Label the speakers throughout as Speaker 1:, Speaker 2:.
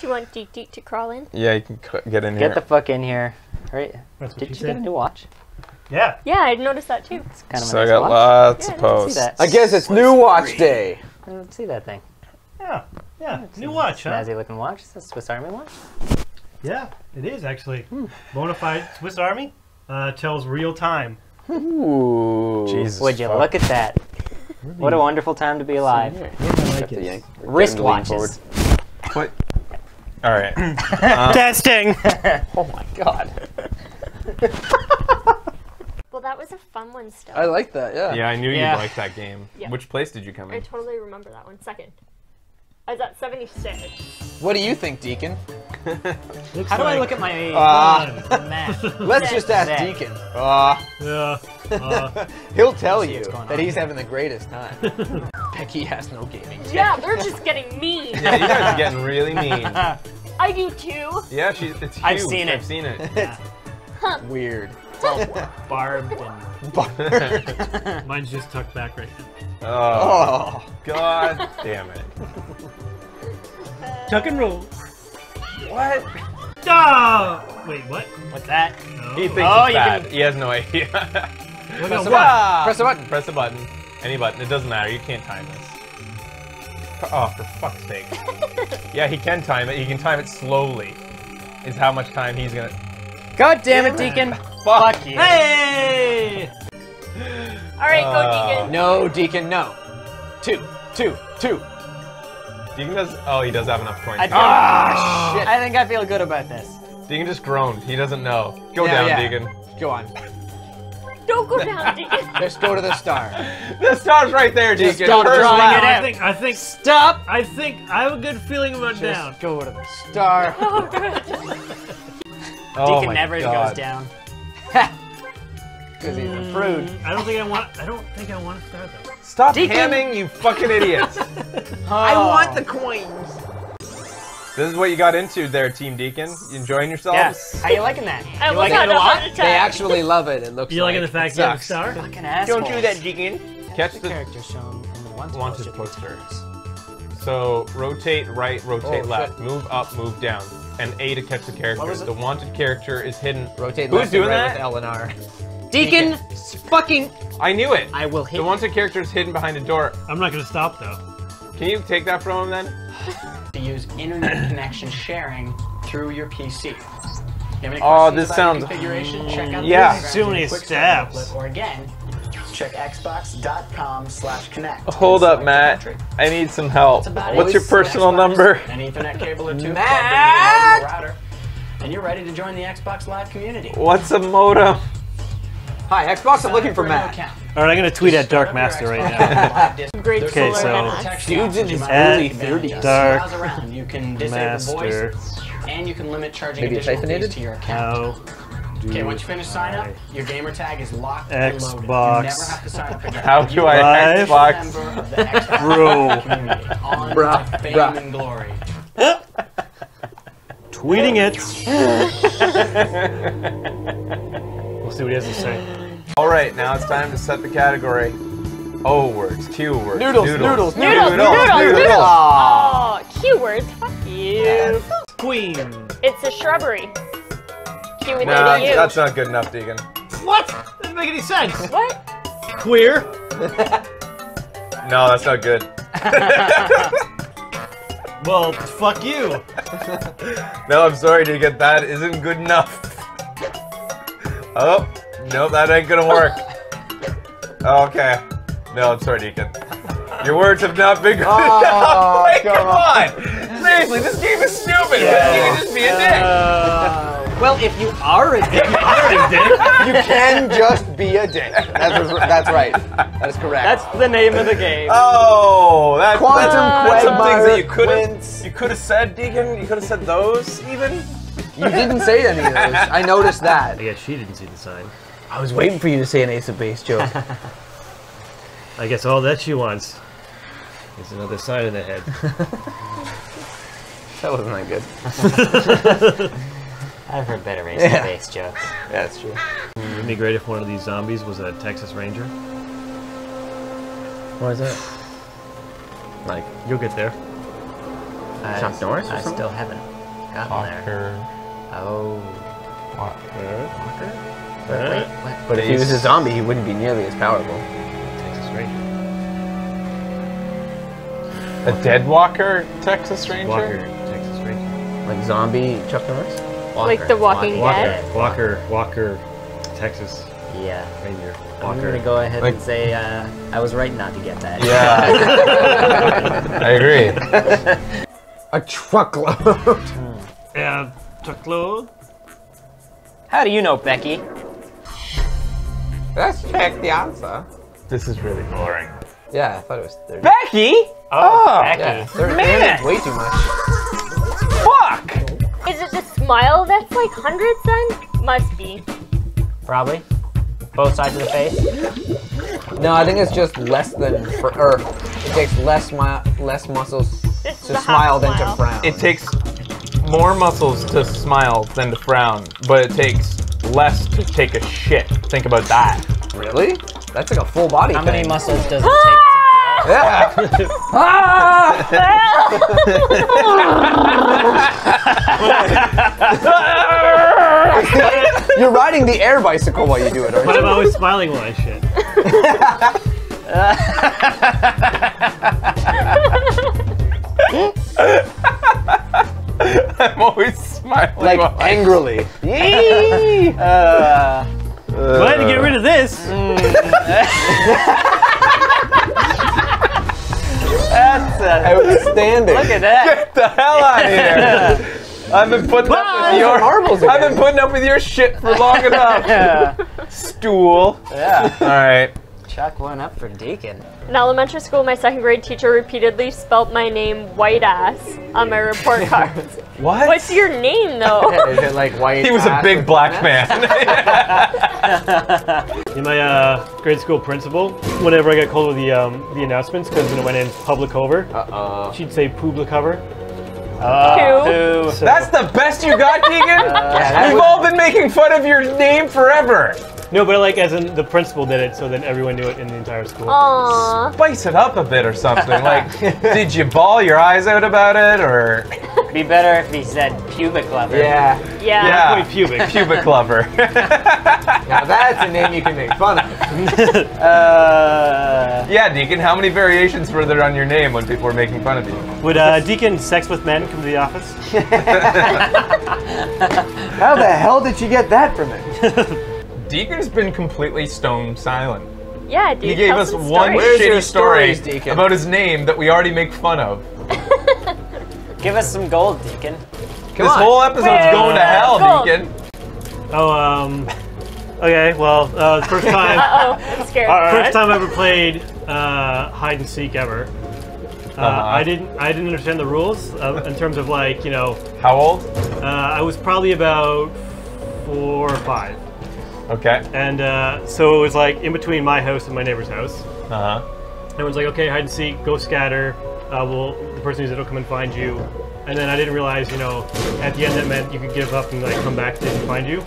Speaker 1: Do you want Deek Deek to crawl in?
Speaker 2: Yeah, you can get in
Speaker 3: Get
Speaker 2: here.
Speaker 3: Get the fuck in here. Right?
Speaker 4: That's
Speaker 3: Did
Speaker 4: she
Speaker 3: you get a new watch?
Speaker 4: Yeah.
Speaker 1: Yeah, I noticed that too.
Speaker 3: It's kind of
Speaker 2: so
Speaker 3: a
Speaker 2: I
Speaker 3: nice
Speaker 2: got
Speaker 3: watch.
Speaker 2: lots
Speaker 1: Yeah,
Speaker 2: of
Speaker 1: I didn't see
Speaker 3: See
Speaker 2: posts.
Speaker 3: that?
Speaker 5: I guess it's new watch day.
Speaker 3: I didn't see that thing.
Speaker 4: Yeah. Yeah. New watch, huh?
Speaker 3: Snazzy looking watch. It's a Swiss Army watch.
Speaker 4: Yeah, it is actually. Bonafide Swiss Army uh, tells real time.
Speaker 5: Ooh.
Speaker 2: Jesus.
Speaker 3: Would you
Speaker 2: fuck.
Speaker 3: look at that? What a wonderful time to be alive.
Speaker 4: I like
Speaker 5: The yank.
Speaker 3: Wrist watches.
Speaker 2: What? All right.
Speaker 4: Testing.
Speaker 5: Oh my god.
Speaker 1: Well, that was a fun one still.
Speaker 5: I like that. Yeah.
Speaker 2: Yeah, I knew
Speaker 3: Yeah.
Speaker 2: you'd like that game.
Speaker 1: Yeah.
Speaker 2: Which place did you come in?
Speaker 1: I totally remember that one. Second. I was at 76.
Speaker 5: What do you think, Deacon?
Speaker 4: Looks
Speaker 3: How do I look at my
Speaker 5: Ah.
Speaker 3: map?
Speaker 5: Let's just ask
Speaker 3: Zach.
Speaker 5: Deacon. Ah,
Speaker 4: Yeah. Uh,
Speaker 5: he'll tell you that he's
Speaker 3: here.
Speaker 5: having the greatest time. Becky has no gaming.
Speaker 1: Yeah, they're just getting mean.
Speaker 2: Yeah, you guys are getting really mean.
Speaker 1: I do too.
Speaker 2: Yeah, she's it's huge.
Speaker 3: I've seen it.
Speaker 2: I've seen it.
Speaker 5: Weird.
Speaker 3: Barbed and
Speaker 4: mine's just tucked back right now.
Speaker 2: Oh,
Speaker 5: Oh.
Speaker 2: god damn it.
Speaker 4: Tuck and roll.
Speaker 2: What?
Speaker 4: Oh! Wait, what?
Speaker 3: what's that?
Speaker 4: No.
Speaker 2: He thinks
Speaker 3: Oh,
Speaker 2: it's
Speaker 3: you
Speaker 2: bad.
Speaker 3: can-
Speaker 2: He has no idea.
Speaker 5: Press
Speaker 4: at
Speaker 5: the button. Press the button.
Speaker 2: Press the button. Any button. It doesn't matter. You can't time this. Oh, for fuck's sake. yeah, he can time it. He can time it slowly. Is how much time he's gonna.
Speaker 3: God damn it, Deacon!
Speaker 2: Fuck.
Speaker 3: you.
Speaker 4: Hey!
Speaker 1: All right, go
Speaker 2: Uh,
Speaker 1: Deacon.
Speaker 5: No, Deacon, no. Two, two, two.
Speaker 2: Deacon does. Oh, he does have enough coins.
Speaker 3: I, feel,
Speaker 5: Ah, shit.
Speaker 3: I think I feel good about this.
Speaker 2: Deacon just groaned. He doesn't know. Go
Speaker 5: Yeah,
Speaker 2: down,
Speaker 5: yeah.
Speaker 2: Deacon.
Speaker 5: Go on.
Speaker 1: Don't go down, Deacon.
Speaker 5: Just go to the star.
Speaker 2: The star's right there,
Speaker 5: Just
Speaker 2: Deacon.
Speaker 5: don't
Speaker 2: First
Speaker 5: draw
Speaker 2: lap.
Speaker 5: it
Speaker 4: I think I think
Speaker 3: Stop!
Speaker 4: I think I have a good feeling about down.
Speaker 5: Just go to the star.
Speaker 1: oh, good.
Speaker 2: Oh
Speaker 3: Deacon
Speaker 2: my
Speaker 3: never
Speaker 2: God.
Speaker 3: goes down.
Speaker 5: Because he's a prude. Mm.
Speaker 4: I don't think I want. I don't think I want to start though.
Speaker 2: Stop
Speaker 3: Deacon.
Speaker 2: hamming, you fucking idiots.
Speaker 5: I want the oh. coins.
Speaker 2: This is what you got into there, Team Deacon. You enjoying yourselves?
Speaker 3: Yes. How you liking that?
Speaker 1: I
Speaker 3: you
Speaker 1: almost
Speaker 3: liking it a
Speaker 1: a
Speaker 3: lot?
Speaker 5: They actually love it. It looks
Speaker 4: You
Speaker 5: like.
Speaker 4: liking the fact that
Speaker 5: it
Speaker 4: you have a
Speaker 5: sucks.
Speaker 4: star?
Speaker 3: Fucking assholes.
Speaker 2: Deacon. Catch
Speaker 3: The
Speaker 2: the
Speaker 3: character shown in the wanted,
Speaker 2: wanted
Speaker 3: poster.
Speaker 2: posters. So rotate right, rotate
Speaker 5: Oh,
Speaker 2: left,
Speaker 5: shit.
Speaker 2: move up, move down, and A to catch the character. The wanted character is hidden.
Speaker 5: Rotate
Speaker 2: Who's
Speaker 5: left
Speaker 2: doing
Speaker 5: right
Speaker 2: that?
Speaker 5: with L and R.
Speaker 3: Deacon, fucking.
Speaker 2: I knew it.
Speaker 3: I will hit
Speaker 2: the wanted character is hidden behind a door.
Speaker 4: I'm not gonna stop though.
Speaker 2: Can you take that from him then?
Speaker 6: to use internet connection sharing through your PC. You have any
Speaker 2: Oh, this
Speaker 6: about
Speaker 2: sounds-
Speaker 6: configuration? Check out
Speaker 2: Yeah.
Speaker 6: instructions
Speaker 4: Too many steps.
Speaker 6: Or again, check xbox.com slash connect.
Speaker 2: Hold up, Matt.
Speaker 6: country.
Speaker 2: I need some help. What's your personal
Speaker 6: Xbox,
Speaker 2: number?
Speaker 6: An Ethernet cable or two
Speaker 5: Matt!
Speaker 6: plugged into your modem or router, and you're ready to join the Xbox Live community.
Speaker 2: What's a modem?
Speaker 5: Hi, Xbox. I'm looking for Matt.
Speaker 6: account.
Speaker 4: All right, I'm gonna tweet at Dark Master right now.
Speaker 6: Live Disc.
Speaker 1: Grateful
Speaker 6: There's
Speaker 4: Okay, so-
Speaker 5: Dude's in
Speaker 6: options
Speaker 5: his early 30s.
Speaker 4: Dark
Speaker 6: around. You can
Speaker 4: Master.
Speaker 6: voice, and you can limit charging
Speaker 5: Maybe
Speaker 6: additional fees to your account.
Speaker 4: How
Speaker 6: Okay, once you finish sign up, your gamer tag is locked and loaded. You
Speaker 4: Xbox.
Speaker 6: never have to sign up again.
Speaker 2: How do I Xbox?
Speaker 6: Member of the Xbox
Speaker 4: Bro.
Speaker 6: community. On
Speaker 5: Bruh,
Speaker 6: fame
Speaker 5: bruh.
Speaker 6: and glory.
Speaker 4: tweeting it? we'll see what he has to say.
Speaker 2: All right, now it's time to set the category. O words, Q words,
Speaker 5: Noodles, noodles,
Speaker 1: Noodles,
Speaker 2: noodles, noodles,
Speaker 1: noodles,
Speaker 2: noodles.
Speaker 1: noodles.
Speaker 5: Aw.
Speaker 1: Oh, Q words. Fuck you.
Speaker 4: Queen.
Speaker 1: It's a shrubbery. Q and
Speaker 2: Nah,
Speaker 1: A to
Speaker 2: that's not good enough, Deacon.
Speaker 4: What? Doesn't make any sense.
Speaker 1: What?
Speaker 4: Queer.
Speaker 2: No, that's not good.
Speaker 4: Well, fuck you.
Speaker 2: No, I'm sorry, Deacon. That isn't good enough. Oh, nope, that ain't gonna work. Oh, okay. No, I'm sorry, Deacon. Your words have not been good
Speaker 5: Oh,
Speaker 2: enough. Wait,
Speaker 5: come
Speaker 2: come on. Seriously, this game is stupid. You can just be a dick.
Speaker 3: Uh, well, if you are a dick,
Speaker 5: You can just be a dick. That's, that's right. That is correct.
Speaker 3: that's the name of the game.
Speaker 2: Oh, that,
Speaker 5: Quantum
Speaker 2: that's, that's some things that you could have you could have said, Deacon. You could have said those even.
Speaker 5: you didn't say any of those. I noticed that.
Speaker 4: I guess she didn't see the sign.
Speaker 5: I was waiting for you to say an Ace of Base joke.
Speaker 4: I guess all that she wants is another sign in the head.
Speaker 5: that wasn't that good.
Speaker 3: I've heard better Ace
Speaker 5: Yeah.
Speaker 3: base jokes.
Speaker 5: Yeah, that's true.
Speaker 4: Wouldn't it be great if one of these zombies was a Texas Ranger?
Speaker 5: Why is that? Like,
Speaker 4: You'll get there.
Speaker 3: I,
Speaker 7: Chuck Norris or
Speaker 3: I
Speaker 7: something?
Speaker 3: still haven't gotten there.
Speaker 2: Walker.
Speaker 3: Oh.
Speaker 2: Walker.
Speaker 3: But wait, what?
Speaker 7: But if he was a zombie, he wouldn't be nearly as powerful.
Speaker 4: Texas Ranger.
Speaker 2: A dead Walker Texas Ranger?
Speaker 4: Walker, Texas Ranger.
Speaker 7: Like zombie Chuck Norris? Walker.
Speaker 1: Like The Walking
Speaker 4: Walker,
Speaker 1: Dead?
Speaker 4: Walker, Walker, Texas
Speaker 3: Yeah.
Speaker 4: Ranger. Walker.
Speaker 3: I'm gonna go ahead
Speaker 2: Like-
Speaker 3: and say uh, I was right not to get that.
Speaker 2: Yeah. I agree.
Speaker 5: A truckload.
Speaker 4: Yeah, truckload.
Speaker 3: How do you know, Becky?
Speaker 5: Let's check the answer.
Speaker 2: This is really boring.
Speaker 5: Yeah, I thought it was 30.
Speaker 3: Becky?
Speaker 2: Oh, oh
Speaker 3: Becky.
Speaker 5: Yeah, 30
Speaker 3: Man.
Speaker 5: minutes, way too much.
Speaker 2: fuck!
Speaker 1: Is it the smile that's like hundreds then? Must be.
Speaker 3: Probably. Both sides of the face.
Speaker 5: No, I think it's just less than, for, or it takes less mi- less muscles
Speaker 1: This
Speaker 5: to
Speaker 1: the half
Speaker 5: smile than to frown.
Speaker 2: It takes more muscles to smile than to frown, but it takes less to take a shit. Think about that.
Speaker 5: really? That's like a full body
Speaker 3: How
Speaker 5: thing.
Speaker 3: many muscles does it ah! take to
Speaker 5: Yeah. Ah! You're riding the air bicycle while you do it, aren't
Speaker 4: But
Speaker 5: you?
Speaker 4: I'm always smiling while I shit.
Speaker 2: I'm always smiling.
Speaker 5: Like
Speaker 2: while I-
Speaker 5: angrily.
Speaker 3: Uh,
Speaker 4: Glad to get rid of this.
Speaker 3: that's uh,
Speaker 5: Outstanding.
Speaker 3: look at that.
Speaker 2: Get the hell out of here! I've been putting up with your
Speaker 5: are marbles
Speaker 2: I've been putting up with your shit for long enough.
Speaker 3: Yeah.
Speaker 2: Stool.
Speaker 3: yeah.
Speaker 2: All right.
Speaker 3: Chuck one up for Deacon.
Speaker 1: In elementary school, my second grade teacher repeatedly spelt my name white ass on my report cards.
Speaker 2: What?
Speaker 1: What's your name though?
Speaker 5: Is it like white?
Speaker 2: He was a big black man.
Speaker 4: In my uh, grade school principal, whenever I got called with the um, the announcements, because when it went in Publicover,
Speaker 5: Uh-oh.
Speaker 4: she'd say public cover.
Speaker 3: Who?
Speaker 4: So,
Speaker 2: That's the best you got, Keegan?
Speaker 5: that
Speaker 2: We've
Speaker 5: was-
Speaker 2: all been making fun of your name forever.
Speaker 4: No, but like as in the principal did it, so then everyone knew it in the entire school.
Speaker 1: Aww.
Speaker 2: Spice it up a bit or something. Like, did you ball your eyes out about it, or
Speaker 3: Be better if he said pubic lover.
Speaker 5: Yeah.
Speaker 1: Yeah.
Speaker 2: yeah,
Speaker 4: Wait, pubic.
Speaker 2: pubic lover?
Speaker 5: Now that's a name you can make fun of.
Speaker 3: Uh,
Speaker 2: yeah, Deacon. How many variations were there on your name when people were making fun of you?
Speaker 4: Would uh, Deacon Sex with Men come to the office?
Speaker 5: How the hell did you get that from it?
Speaker 2: Deacon's been completely stone silent.
Speaker 1: Yeah, dude.
Speaker 2: He gave us one
Speaker 1: stories.
Speaker 5: Where's your
Speaker 2: shitty story
Speaker 5: stories, Deacon?
Speaker 2: about his name that we already make fun of.
Speaker 3: give us some gold, Deacon.
Speaker 2: this
Speaker 5: on.
Speaker 2: whole episode's
Speaker 1: Where's
Speaker 2: going to hell,
Speaker 1: gold?
Speaker 2: Deacon.
Speaker 4: Oh, um. Okay, well, uh, first time.
Speaker 1: Uh oh, I'm scared.
Speaker 4: First time I ever played uh, hide and seek ever. Uh,
Speaker 2: Uh-huh.
Speaker 4: I didn't. I didn't understand the rules uh, in terms of like you know.
Speaker 2: How old?
Speaker 4: Uh, I was probably about four or five,
Speaker 2: Okay.
Speaker 4: and uh, so it was like in between my house and my neighbor's house.
Speaker 2: Uh huh.
Speaker 4: Everyone's like, okay, hide and seek, go scatter. Uh, well, the person who's it will come and find you. And then I didn't realize, you know, at the end that meant you could give up and like come back to and find you.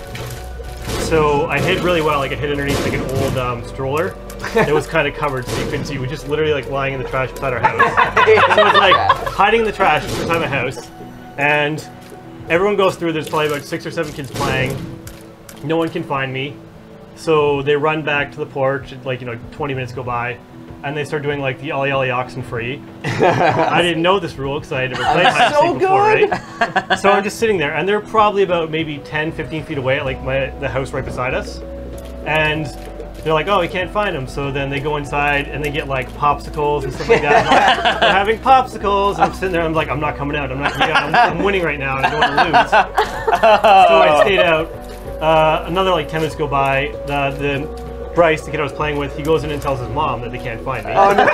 Speaker 4: So I hid really well. Like I hid underneath like an old um, stroller. It was kind of covered, so you couldn't see. We were just literally like lying in the trash beside our house. so it's like hiding in the trash beside my house, and everyone goes through. There's probably about six or seven kids playing. No one can find me, so they run back to the porch. Like you know, 20 minutes go by, and they start doing like the ollie ollie oxen free. I didn't know this rule because I had never played hide
Speaker 5: so
Speaker 4: before, right? so I'm just sitting there, and they're probably about maybe 10, 15 feet away, at like my the house right beside us, and they're like, "Oh, we can't find them." So then they go inside and they get like popsicles and stuff like that. They're having popsicles, and I'm sitting there. I'm like, "I'm not coming out. I'm not coming out. I'm, I'm winning right now. I don't want to lose." So I stayed out. Uh, another like 10 minutes go by. The, the Bryce, the kid I was playing with, he goes in and tells his mom that they can't find me.
Speaker 5: Oh no.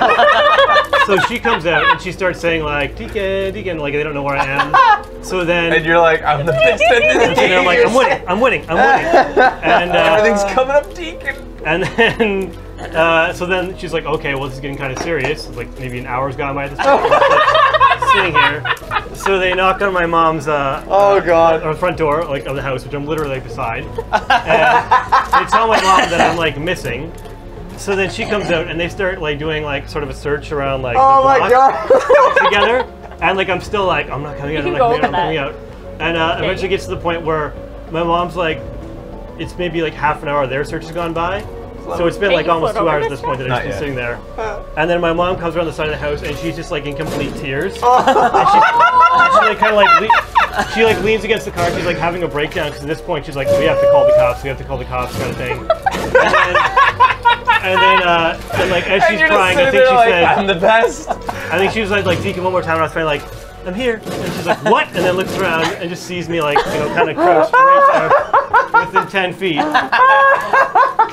Speaker 4: So she comes out and she starts saying like, "Deacon, Deacon," like they don't know where I am. So then,
Speaker 2: And you're like, I'm the best at this
Speaker 4: and I'm like, "I'm winning, I'm winning, I'm winning," and uh,
Speaker 2: Everything's coming up, Deacon.
Speaker 4: and then, uh, so then she's like, okay, well, this is getting kind of serious. Like maybe an hour's gone by at this point. Like, sitting here. So they knock on my mom's uh,
Speaker 5: Oh god.
Speaker 4: uh, front door, like of the house, which I'm literally beside. And they tell my mom that I'm like missing. So then she comes out and they start like doing like sort of a search around like
Speaker 5: Oh
Speaker 4: the
Speaker 5: my god.
Speaker 4: together. and like I'm still like I'm not coming out,
Speaker 1: You
Speaker 4: I'm
Speaker 1: can
Speaker 4: not coming out, I'm coming out, and uh,
Speaker 1: Okay.
Speaker 4: eventually gets to the point where my mom's like, it's maybe like half an hour their search has gone by, so it's been like almost two hours at
Speaker 1: this
Speaker 4: point that I've been sitting there, and then my mom comes around the side of the house and she's just like in complete tears, and she's, she like kind of like. Le- she like leans against the car. She's like having a breakdown because at this point she's like, "We have to call the cops. We have to call the cops," kind of thing. And then, and then, uh, and like as she's crying, I think she
Speaker 2: like,
Speaker 4: said,
Speaker 2: I'm the best.
Speaker 4: I think she was like, like Deacon one more time, and I was finally like, I'm here. And she's like, what? And then looks around and just sees me like, you know, kind of crouched right there within 10 feet.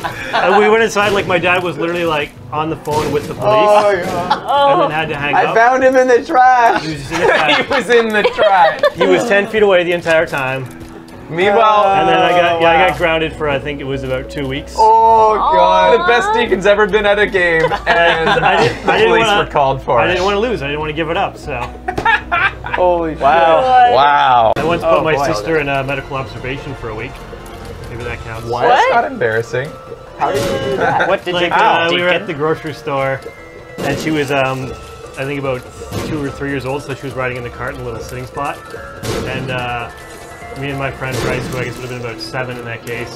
Speaker 4: And we went inside, like my dad was literally like on the phone with the police
Speaker 5: Oh, my God.
Speaker 4: and then had to hang
Speaker 5: I
Speaker 4: up.
Speaker 5: found him in the trash.
Speaker 4: he was just in the
Speaker 2: he was in the trash.
Speaker 4: He was 10 feet away the entire time.
Speaker 2: Meanwhile,
Speaker 4: And then I got, yeah, I got grounded for, I think it was about two weeks.
Speaker 5: Oh, god.
Speaker 2: the best Deacon's ever been at a game, and
Speaker 4: I didn't-
Speaker 2: the
Speaker 4: I didn't
Speaker 2: police
Speaker 4: wanna-
Speaker 2: were called for
Speaker 4: I
Speaker 2: it.
Speaker 4: didn't want to lose. I didn't want to give it up. So
Speaker 5: Holy
Speaker 3: Wow.
Speaker 2: Wow.
Speaker 4: I once
Speaker 5: Oh,
Speaker 4: put my
Speaker 5: boy.
Speaker 4: sister in a medical observation for a week. Maybe that counts.
Speaker 5: What?
Speaker 2: That's not embarrassing.
Speaker 5: How did you do that?
Speaker 3: What did
Speaker 4: like
Speaker 3: you do,
Speaker 4: uh, we were at the grocery store and she was um i think about two or three years old so she was riding in the cart in a little sitting spot and uh, me and my friend bryce who i guess would have been about seven in that case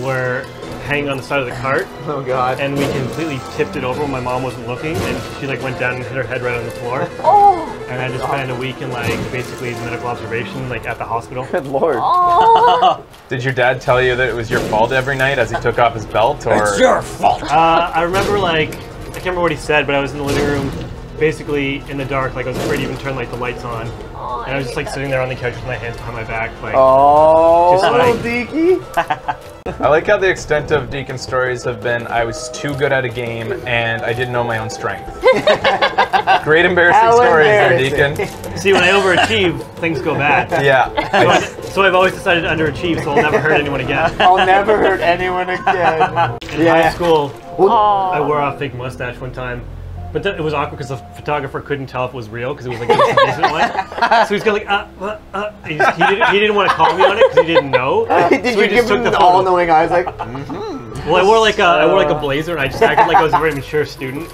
Speaker 4: were hanging on the side of the cart
Speaker 5: Oh, God.
Speaker 4: and we completely tipped it over when my mom wasn't looking and she like went down and hit her head right on the floor
Speaker 1: Oh,
Speaker 4: and i just spent a week in like basically medical observation like at the hospital
Speaker 5: Good Lord.
Speaker 1: oh.
Speaker 2: Did your dad tell you that it was your fault every night as he took off his belt, or
Speaker 3: It's your fault.
Speaker 4: Uh, I remember like I can't remember what he said, but I was in the living room, basically in the dark, like I was afraid to even turn like the lights on,
Speaker 1: Oh,
Speaker 4: and I was just like sitting there on the couch with my hands behind my back, like
Speaker 5: Oh,
Speaker 4: Just
Speaker 5: little
Speaker 4: like-
Speaker 5: Deaky.
Speaker 2: I like how the extent of Deacon's stories have been I was too good at a game and I didn't know my own strength. Great embarrassing
Speaker 5: How
Speaker 2: stories there. Deacon.
Speaker 4: see when I overachieve, things go bad.
Speaker 2: Yeah.
Speaker 4: I, so I've always decided to underachieve, so I'll never hurt anyone again.
Speaker 5: I'll never hurt anyone again.
Speaker 4: In high school. I wore a fake mustache one time. But it was awkward because the photographer couldn't tell if it was real because it was like a decent one. So he's of like, uh, uh, uh. He, just, he, didn't, he didn't want to call me on it because he didn't know.
Speaker 5: Did
Speaker 4: So
Speaker 5: you give him
Speaker 4: the
Speaker 5: all-knowing eyes like,
Speaker 4: Well, I wore like a I wore like a blazer and I just acted like I was a very mature student.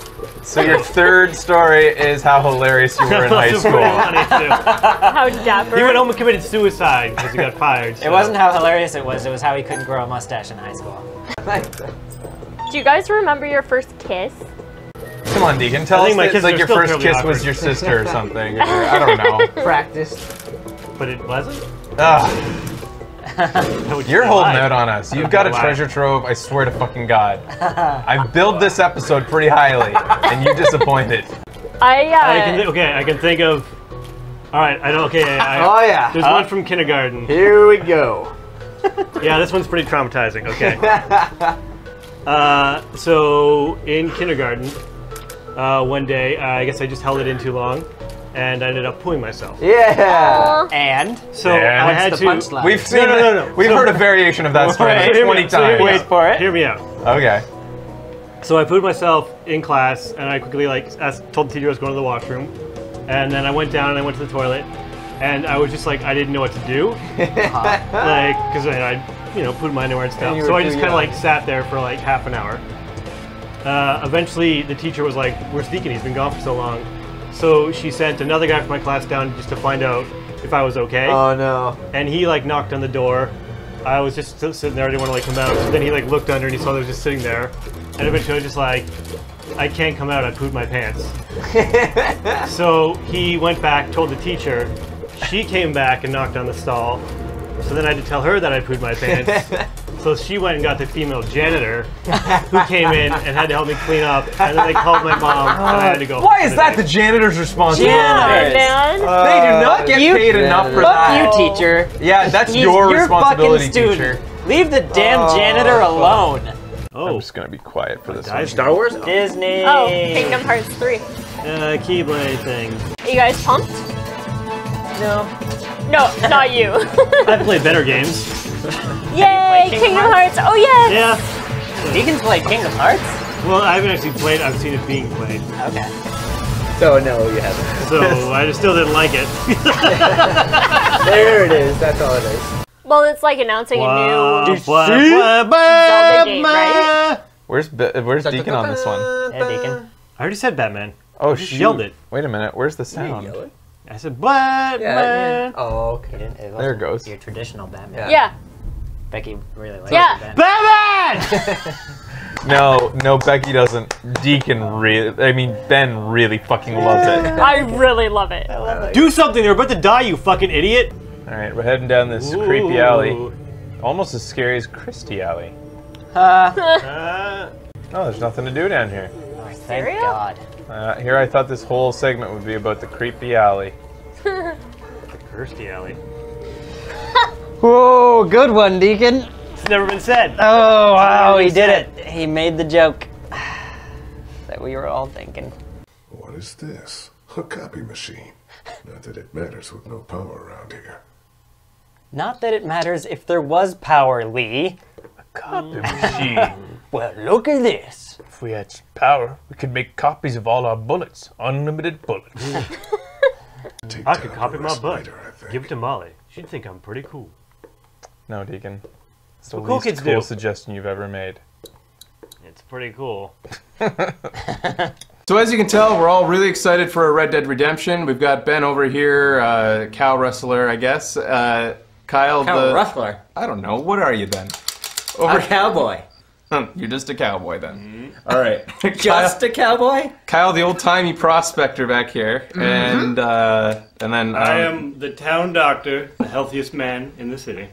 Speaker 2: So your third story is how hilarious you were in high
Speaker 4: It was pretty
Speaker 2: school.
Speaker 4: funny, too.
Speaker 1: How dapper.
Speaker 4: He went home and committed suicide because he got fired.
Speaker 3: It wasn't how hilarious it was. It was how he couldn't grow a mustache in high school.
Speaker 1: Do you guys remember your first kiss?
Speaker 2: Come on, Deacon, tell
Speaker 4: I
Speaker 2: us
Speaker 4: think my
Speaker 2: that like your first
Speaker 4: terribly
Speaker 2: kiss was your sister or something. Or, I don't know.
Speaker 5: practiced.
Speaker 4: but it wasn't.
Speaker 2: Ugh,
Speaker 4: That would
Speaker 2: you're holding
Speaker 4: lie.
Speaker 2: out on us. You've got a
Speaker 4: lie.
Speaker 2: treasure trove. I swear to fucking God. I've billed this episode pretty highly, and you disappointed.
Speaker 1: I, uh,
Speaker 4: I can th- okay, I can think of. All right, I know. Okay, I,
Speaker 5: Oh, yeah.
Speaker 4: There's one from kindergarten.
Speaker 5: Here we go.
Speaker 4: Yeah, this one's pretty traumatizing. Okay. uh, so in kindergarten, uh, one day, uh, I guess I just held it in too long, and I ended up pooing myself.
Speaker 5: Yeah.
Speaker 3: And
Speaker 4: So
Speaker 2: And
Speaker 4: I had to.
Speaker 3: punchline?
Speaker 2: We've seen.
Speaker 4: no, no, no.
Speaker 2: We've
Speaker 4: So-
Speaker 2: heard a variation of that story
Speaker 3: Wait,
Speaker 2: like
Speaker 4: me-
Speaker 2: 20
Speaker 4: so
Speaker 2: times.
Speaker 4: me-
Speaker 3: Wait for it.
Speaker 4: Hear me out.
Speaker 2: Okay.
Speaker 4: So I pooed myself in class, and I quickly like asked, told the teacher I was going to the washroom, and then I went down and I went to the toilet, and I was just like I didn't know what to do, like because I, I you know pooed my underwear and stuff.
Speaker 5: you
Speaker 4: so I just kind of like sat there for like half an hour. Uh, eventually, the teacher was like, "Where's Deacon? He's been gone for so long." So she sent another guy from my class down just to find out if I was okay
Speaker 5: Oh, no.
Speaker 4: and he like knocked on the door. I was just still sitting there. I didn't want to like come out. So then he like looked under and he saw that I was just sitting there. And eventually I was just like, I can't come out. I pooed my pants. so he went back, told the teacher. She came back and knocked on the stall. So then I had to tell her that I pooed my pants. So she went and got the female janitor, who came in and had to help me clean up. And then they called my mom, and I had to go.
Speaker 2: Why is that the janitor's responsibility?
Speaker 3: Janitors.
Speaker 1: man.
Speaker 2: they do not get
Speaker 3: you-
Speaker 2: paid enough for
Speaker 3: Fuck
Speaker 2: that.
Speaker 3: you, teacher.
Speaker 2: Yeah, that's
Speaker 3: He's
Speaker 2: your
Speaker 3: your
Speaker 2: responsibility,
Speaker 3: fucking student.
Speaker 2: teacher.
Speaker 3: Leave the damn
Speaker 5: Oh,
Speaker 3: janitor alone.
Speaker 2: I'm
Speaker 4: Oh,
Speaker 2: just gonna be quiet for this one.
Speaker 7: Star Wars?
Speaker 3: Disney.
Speaker 1: oh, Kingdom Hearts 3.
Speaker 4: uh, Keyblade thing.
Speaker 1: Are you guys pumped?
Speaker 3: No.
Speaker 1: No, not you.
Speaker 4: I've played better games.
Speaker 1: Yay,
Speaker 3: Kingdom
Speaker 1: Kingdom
Speaker 3: Hearts?
Speaker 1: Hearts. Oh, yes.
Speaker 4: Yeah.
Speaker 3: He can play Kingdom Hearts?
Speaker 4: Well, I haven't actually played. I've seen it being played,
Speaker 3: Okay.
Speaker 5: So, no, you haven't.
Speaker 4: so I just still didn't like it.
Speaker 5: There it is. That's all it is.
Speaker 1: Well, it's like announcing
Speaker 4: Wah,
Speaker 1: a new.
Speaker 4: wah, wah, bah,
Speaker 1: Zelda game, right?
Speaker 2: Where's Be- where's Deacon on this one?
Speaker 3: Yeah, Deacon.
Speaker 4: I already said Batman.
Speaker 2: Oh
Speaker 4: just
Speaker 2: shoot!
Speaker 4: yelled it.
Speaker 2: Wait a minute. Where's the sound?
Speaker 4: I said Batman.
Speaker 7: Oh, okay.
Speaker 3: You it
Speaker 2: There it goes.
Speaker 3: Your traditional Batman.
Speaker 1: Yeah.
Speaker 3: Becky really likes
Speaker 1: Yeah.
Speaker 3: Ben.
Speaker 4: Batman!
Speaker 2: No, no, Becky doesn't. Deacon really, I mean, Ben really fucking loves it.
Speaker 1: I really love it.
Speaker 4: Do something! They're about to die, you fucking idiot!
Speaker 2: All right, we're heading down this creepy alley. Almost as scary as Kirstie Alley.
Speaker 4: Uh,
Speaker 2: Oh, there's nothing to do down here.
Speaker 3: Thank
Speaker 1: Cereal?
Speaker 3: God.
Speaker 2: Uh, here I thought this whole segment would be about the creepy alley.
Speaker 4: The Kirstie Alley.
Speaker 3: Whoa, good one, Deacon.
Speaker 4: It's never been said.
Speaker 3: Oh wow, he did
Speaker 4: said.
Speaker 3: it. He made the joke that we were all thinking.
Speaker 8: What is this? A copy machine. Not that it matters with no power around here.
Speaker 3: Not that it matters if there was power, Lee.
Speaker 2: A copy machine.
Speaker 3: Well, look at this.
Speaker 2: if we had power, we could make copies of all our bullets. Unlimited bullets.
Speaker 4: I could copy my
Speaker 8: rest
Speaker 4: butt.
Speaker 8: later,
Speaker 4: Give it to Molly. She'd think I'm pretty cool.
Speaker 2: No, Deacon. It's the
Speaker 4: what cool
Speaker 2: least cool
Speaker 4: do.
Speaker 2: suggestion you've ever made.
Speaker 4: It's pretty cool.
Speaker 9: So as you can tell, we're all really excited for a Red Dead Redemption. We've got Ben over here, uh, cow wrestler, I guess. Uh, Kyle,
Speaker 3: Cow
Speaker 9: the
Speaker 3: ruffler.
Speaker 9: I don't know. What are you then? Over
Speaker 3: A cowboy.
Speaker 9: You're just a cowboy then. All right.
Speaker 3: Just a cowboy?
Speaker 9: Kyle, the old timey prospector back here, and uh, and then um,
Speaker 4: I am the town doctor, the healthiest man in the city.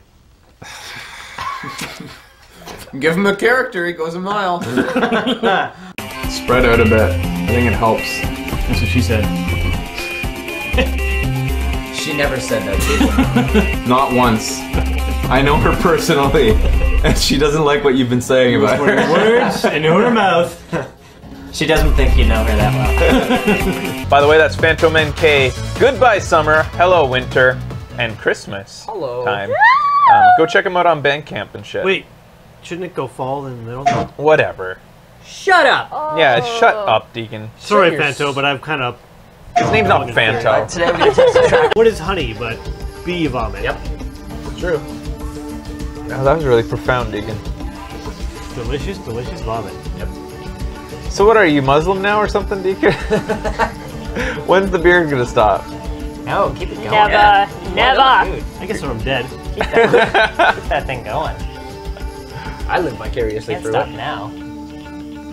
Speaker 9: Give him a character. He goes a mile. Spread out a bit. I think it helps.
Speaker 4: That's what she said.
Speaker 7: She never said that.
Speaker 9: Not once. I know her personally, and she doesn't like what you've been saying about her.
Speaker 4: words into her mouth.
Speaker 3: She doesn't think you know her that well.
Speaker 2: By the way, that's Phantom NK. Goodbye, summer. Hello, winter. And Christmas
Speaker 7: Hello.
Speaker 2: time. Um, go check them out on Bandcamp and shit.
Speaker 4: Wait, shouldn't it go fall in the middle?
Speaker 2: Whatever.
Speaker 3: Shut up.
Speaker 2: Yeah, shut up, Deacon.
Speaker 4: Sorry,
Speaker 7: Sure, you're
Speaker 4: Fanto, but I've kind of.
Speaker 2: His name's not Phantom.
Speaker 3: Today we're gonna test the track.
Speaker 4: What is honey but bee vomit?
Speaker 3: Yep.
Speaker 7: True.
Speaker 2: Oh, that was really profound, Deacon.
Speaker 4: Delicious, delicious vomit. Yep.
Speaker 2: So what are you, Muslim now or something, Deacon? When's the beard gonna stop?
Speaker 3: No, keep it going.
Speaker 1: Never, never.
Speaker 4: I guess when I'm dead.
Speaker 3: Keep that, keep that thing going.
Speaker 7: I live vicariously
Speaker 3: Can't
Speaker 7: through
Speaker 3: stop
Speaker 7: it.
Speaker 3: now.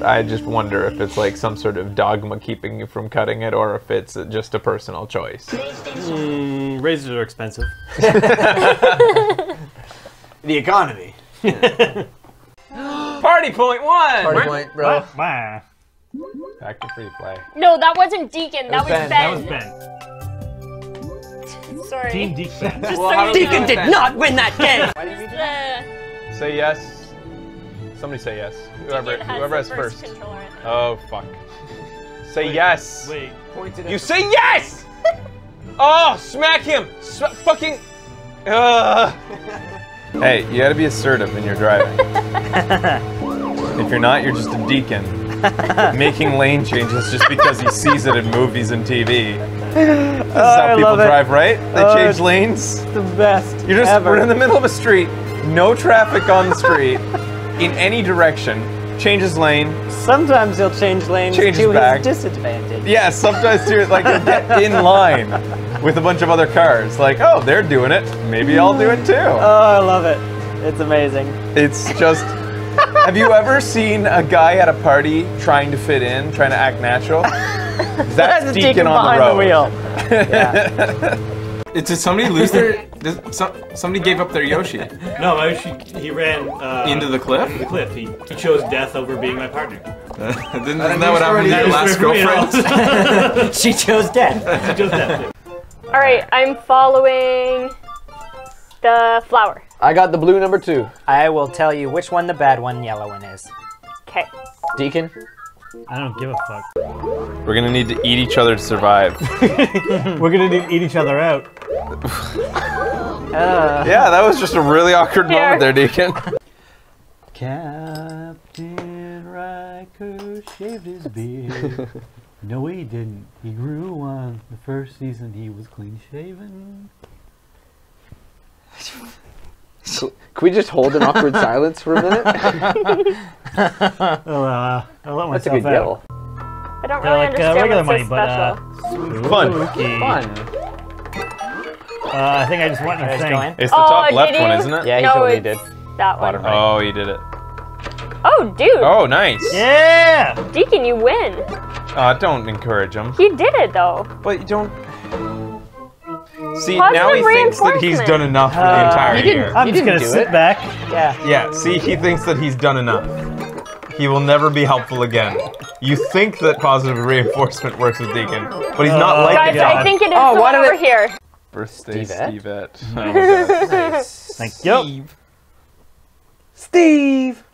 Speaker 2: I just wonder if it's like some sort of dogma keeping you from cutting it, or if it's just a personal choice.
Speaker 4: Mm, razors are expensive.
Speaker 5: The economy.
Speaker 2: Party point one.
Speaker 7: Party point, bro.
Speaker 4: Bah.
Speaker 2: Back to free play.
Speaker 1: No, that wasn't Deacon. That, was,
Speaker 7: Ben.
Speaker 1: Ben.
Speaker 4: That was Ben.
Speaker 1: Sorry.
Speaker 4: Team Deek Ben.
Speaker 1: Just
Speaker 2: Well,
Speaker 1: so
Speaker 2: how
Speaker 1: you
Speaker 2: do we
Speaker 1: know.
Speaker 3: Deacon did not win that game.
Speaker 1: Uh,
Speaker 2: Say yes. Somebody say yes. Whoever
Speaker 1: Deacon has
Speaker 2: whoever has first.
Speaker 1: controller,
Speaker 2: Oh fuck. Say yes.
Speaker 4: Wait.
Speaker 2: You say yes. oh, smack him. Sma- fucking. Ugh. hey, you gotta be assertive when you're driving. if you're not, you're just a deacon. Making lane changes just because he sees it in movies and TV. This is how
Speaker 3: I
Speaker 2: people drive, right? They
Speaker 3: Oh,
Speaker 2: change lanes.
Speaker 3: the best.
Speaker 2: You're just
Speaker 3: ever.
Speaker 2: we're in the middle of a street, no traffic on the street, in any direction. Changes lane.
Speaker 3: Sometimes he'll change lanes
Speaker 2: Changes
Speaker 3: to
Speaker 2: back.
Speaker 3: his disadvantage.
Speaker 2: Yeah, sometimes too. Like get in line with a bunch of other cars. Like, oh, they're doing it. Maybe I'll do it too.
Speaker 3: Oh, I love it. It's amazing.
Speaker 2: It's just. Have you ever seen a guy at a party trying to fit in, trying to act natural? That's
Speaker 3: That's
Speaker 2: Deacon,
Speaker 3: Deacon
Speaker 2: on
Speaker 3: behind
Speaker 2: the
Speaker 3: the, wheel. Yeah.
Speaker 9: Did somebody lose their? Did some, somebody gave up their Yoshi
Speaker 4: No, Yoshi. he ran uh,
Speaker 9: into the cliff.
Speaker 4: the cliff. He, he chose death over being my partner.
Speaker 9: Didn't, isn't that what happened to your last girlfriend?
Speaker 3: she chose death.
Speaker 4: He chose death.
Speaker 1: All right, I'm following the flower.
Speaker 5: I got the blue number two.
Speaker 3: I will tell you which one the bad one, yellow one is.
Speaker 1: Okay.
Speaker 5: Deacon.
Speaker 4: I don't give a fuck.
Speaker 2: We're gonna need to eat each other to survive.
Speaker 4: We're gonna do- eat each other out. Uh.
Speaker 2: yeah, that was just a really awkward
Speaker 1: Here.
Speaker 2: moment there, Deacon.
Speaker 4: Captain Riker shaved his beard. no, he didn't. He grew one. The first season, he was clean shaven.
Speaker 5: Can we just hold an awkward silence for a minute?
Speaker 4: Oh, uh, I let
Speaker 5: That's a good
Speaker 4: out.
Speaker 5: deal.
Speaker 1: I don't
Speaker 4: They're
Speaker 1: really
Speaker 4: like, uh,
Speaker 1: understand
Speaker 4: regular
Speaker 1: what's so
Speaker 4: money, but, uh,
Speaker 1: special.
Speaker 2: Fun.
Speaker 5: Fun.
Speaker 4: Uh, I think I just went in the
Speaker 3: Let's
Speaker 4: thing.
Speaker 3: go.
Speaker 2: It's the
Speaker 1: Oh,
Speaker 2: top left
Speaker 1: did
Speaker 2: one, isn't it?
Speaker 5: Yeah, he
Speaker 1: no,
Speaker 5: totally
Speaker 1: it's
Speaker 5: did.
Speaker 1: that one.
Speaker 2: Oh, you did it.
Speaker 1: Oh, dude.
Speaker 2: Oh, nice.
Speaker 4: Yeah!
Speaker 1: Deacon, you win.
Speaker 2: Uh, don't encourage him.
Speaker 1: He did it though.
Speaker 2: But you don't. See,
Speaker 1: Positive
Speaker 2: now he thinks that he's done enough for the
Speaker 3: Uh,
Speaker 2: entire
Speaker 5: you
Speaker 2: year.
Speaker 5: didn't-
Speaker 4: I'm
Speaker 5: You
Speaker 4: just gonna
Speaker 5: do
Speaker 4: sit
Speaker 5: it.
Speaker 4: back.
Speaker 3: Yeah.
Speaker 2: Yeah, see, he thinks that he's done enough. He will never be helpful again. You think that positive reinforcement works with Deacon, but he's not
Speaker 4: Uh,
Speaker 2: like
Speaker 1: Guys,
Speaker 2: the
Speaker 1: I think it is
Speaker 5: Oh,
Speaker 1: the
Speaker 5: why
Speaker 1: one
Speaker 5: did
Speaker 1: over
Speaker 5: it-
Speaker 1: here.
Speaker 2: Birthday
Speaker 5: Stevette?
Speaker 2: Stevette. Oh my god.
Speaker 4: Thank you.
Speaker 5: Steve.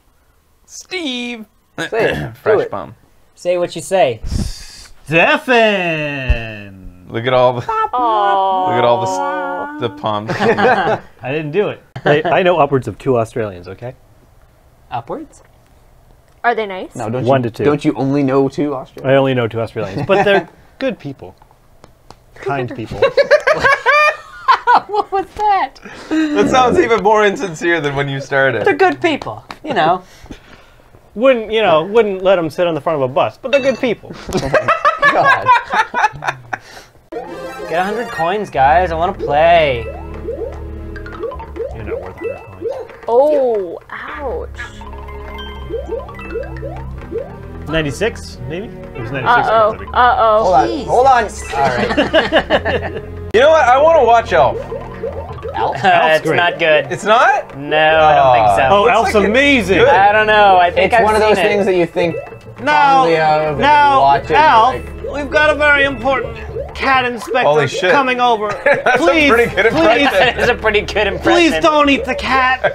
Speaker 2: Steve!
Speaker 5: Say it. Do
Speaker 2: Fresh
Speaker 5: it.
Speaker 2: bomb.
Speaker 3: Say what you say.
Speaker 4: Stefan!
Speaker 2: Look at all the
Speaker 1: Oh.
Speaker 2: look at all the the palms.
Speaker 4: I didn't do it. I, I know upwards of two Australians, okay?
Speaker 3: Upwards?
Speaker 1: Are they nice?
Speaker 5: No, don't
Speaker 4: One
Speaker 5: you,
Speaker 4: to two.
Speaker 5: Don't you only know two Australians?
Speaker 4: I only know two Australians, but they're good people. Kind people.
Speaker 3: What was that?
Speaker 2: that sounds even more insincere than when you started.
Speaker 3: They're good people. You know.
Speaker 4: Wouldn't, you know, wouldn't let them sit on the front of a bus, but they're good people.
Speaker 5: God.
Speaker 3: Get 100 coins, guys. I want to play.
Speaker 4: You're not worth 100 coins.
Speaker 1: Oh, ouch.
Speaker 4: 96, maybe? It was 96
Speaker 1: Uh oh.
Speaker 4: coins, I think.
Speaker 1: Uh oh.
Speaker 5: Hold on. Hold on. All right.
Speaker 2: You know what? I want to watch Elf.
Speaker 5: Elf?
Speaker 4: Elf's
Speaker 3: it's
Speaker 4: great.
Speaker 3: not good.
Speaker 2: It's not?
Speaker 3: No, I don't think so.
Speaker 4: Oh,
Speaker 2: Looks
Speaker 4: Elf's
Speaker 2: like
Speaker 4: amazing!
Speaker 2: good.
Speaker 3: I don't know. I think
Speaker 5: It's
Speaker 3: I've
Speaker 5: one of
Speaker 3: seen
Speaker 5: those
Speaker 3: it.
Speaker 5: things that you think
Speaker 4: Now,
Speaker 5: fondly of
Speaker 4: now,
Speaker 5: watch it and you're
Speaker 4: Alf,
Speaker 5: like-
Speaker 4: we've got a very important cat inspector
Speaker 2: Holy shit.
Speaker 4: coming over.
Speaker 2: That's
Speaker 4: please,
Speaker 2: a pretty good
Speaker 4: please,
Speaker 2: impression.
Speaker 3: That is a pretty good impression.
Speaker 4: please don't eat the cat.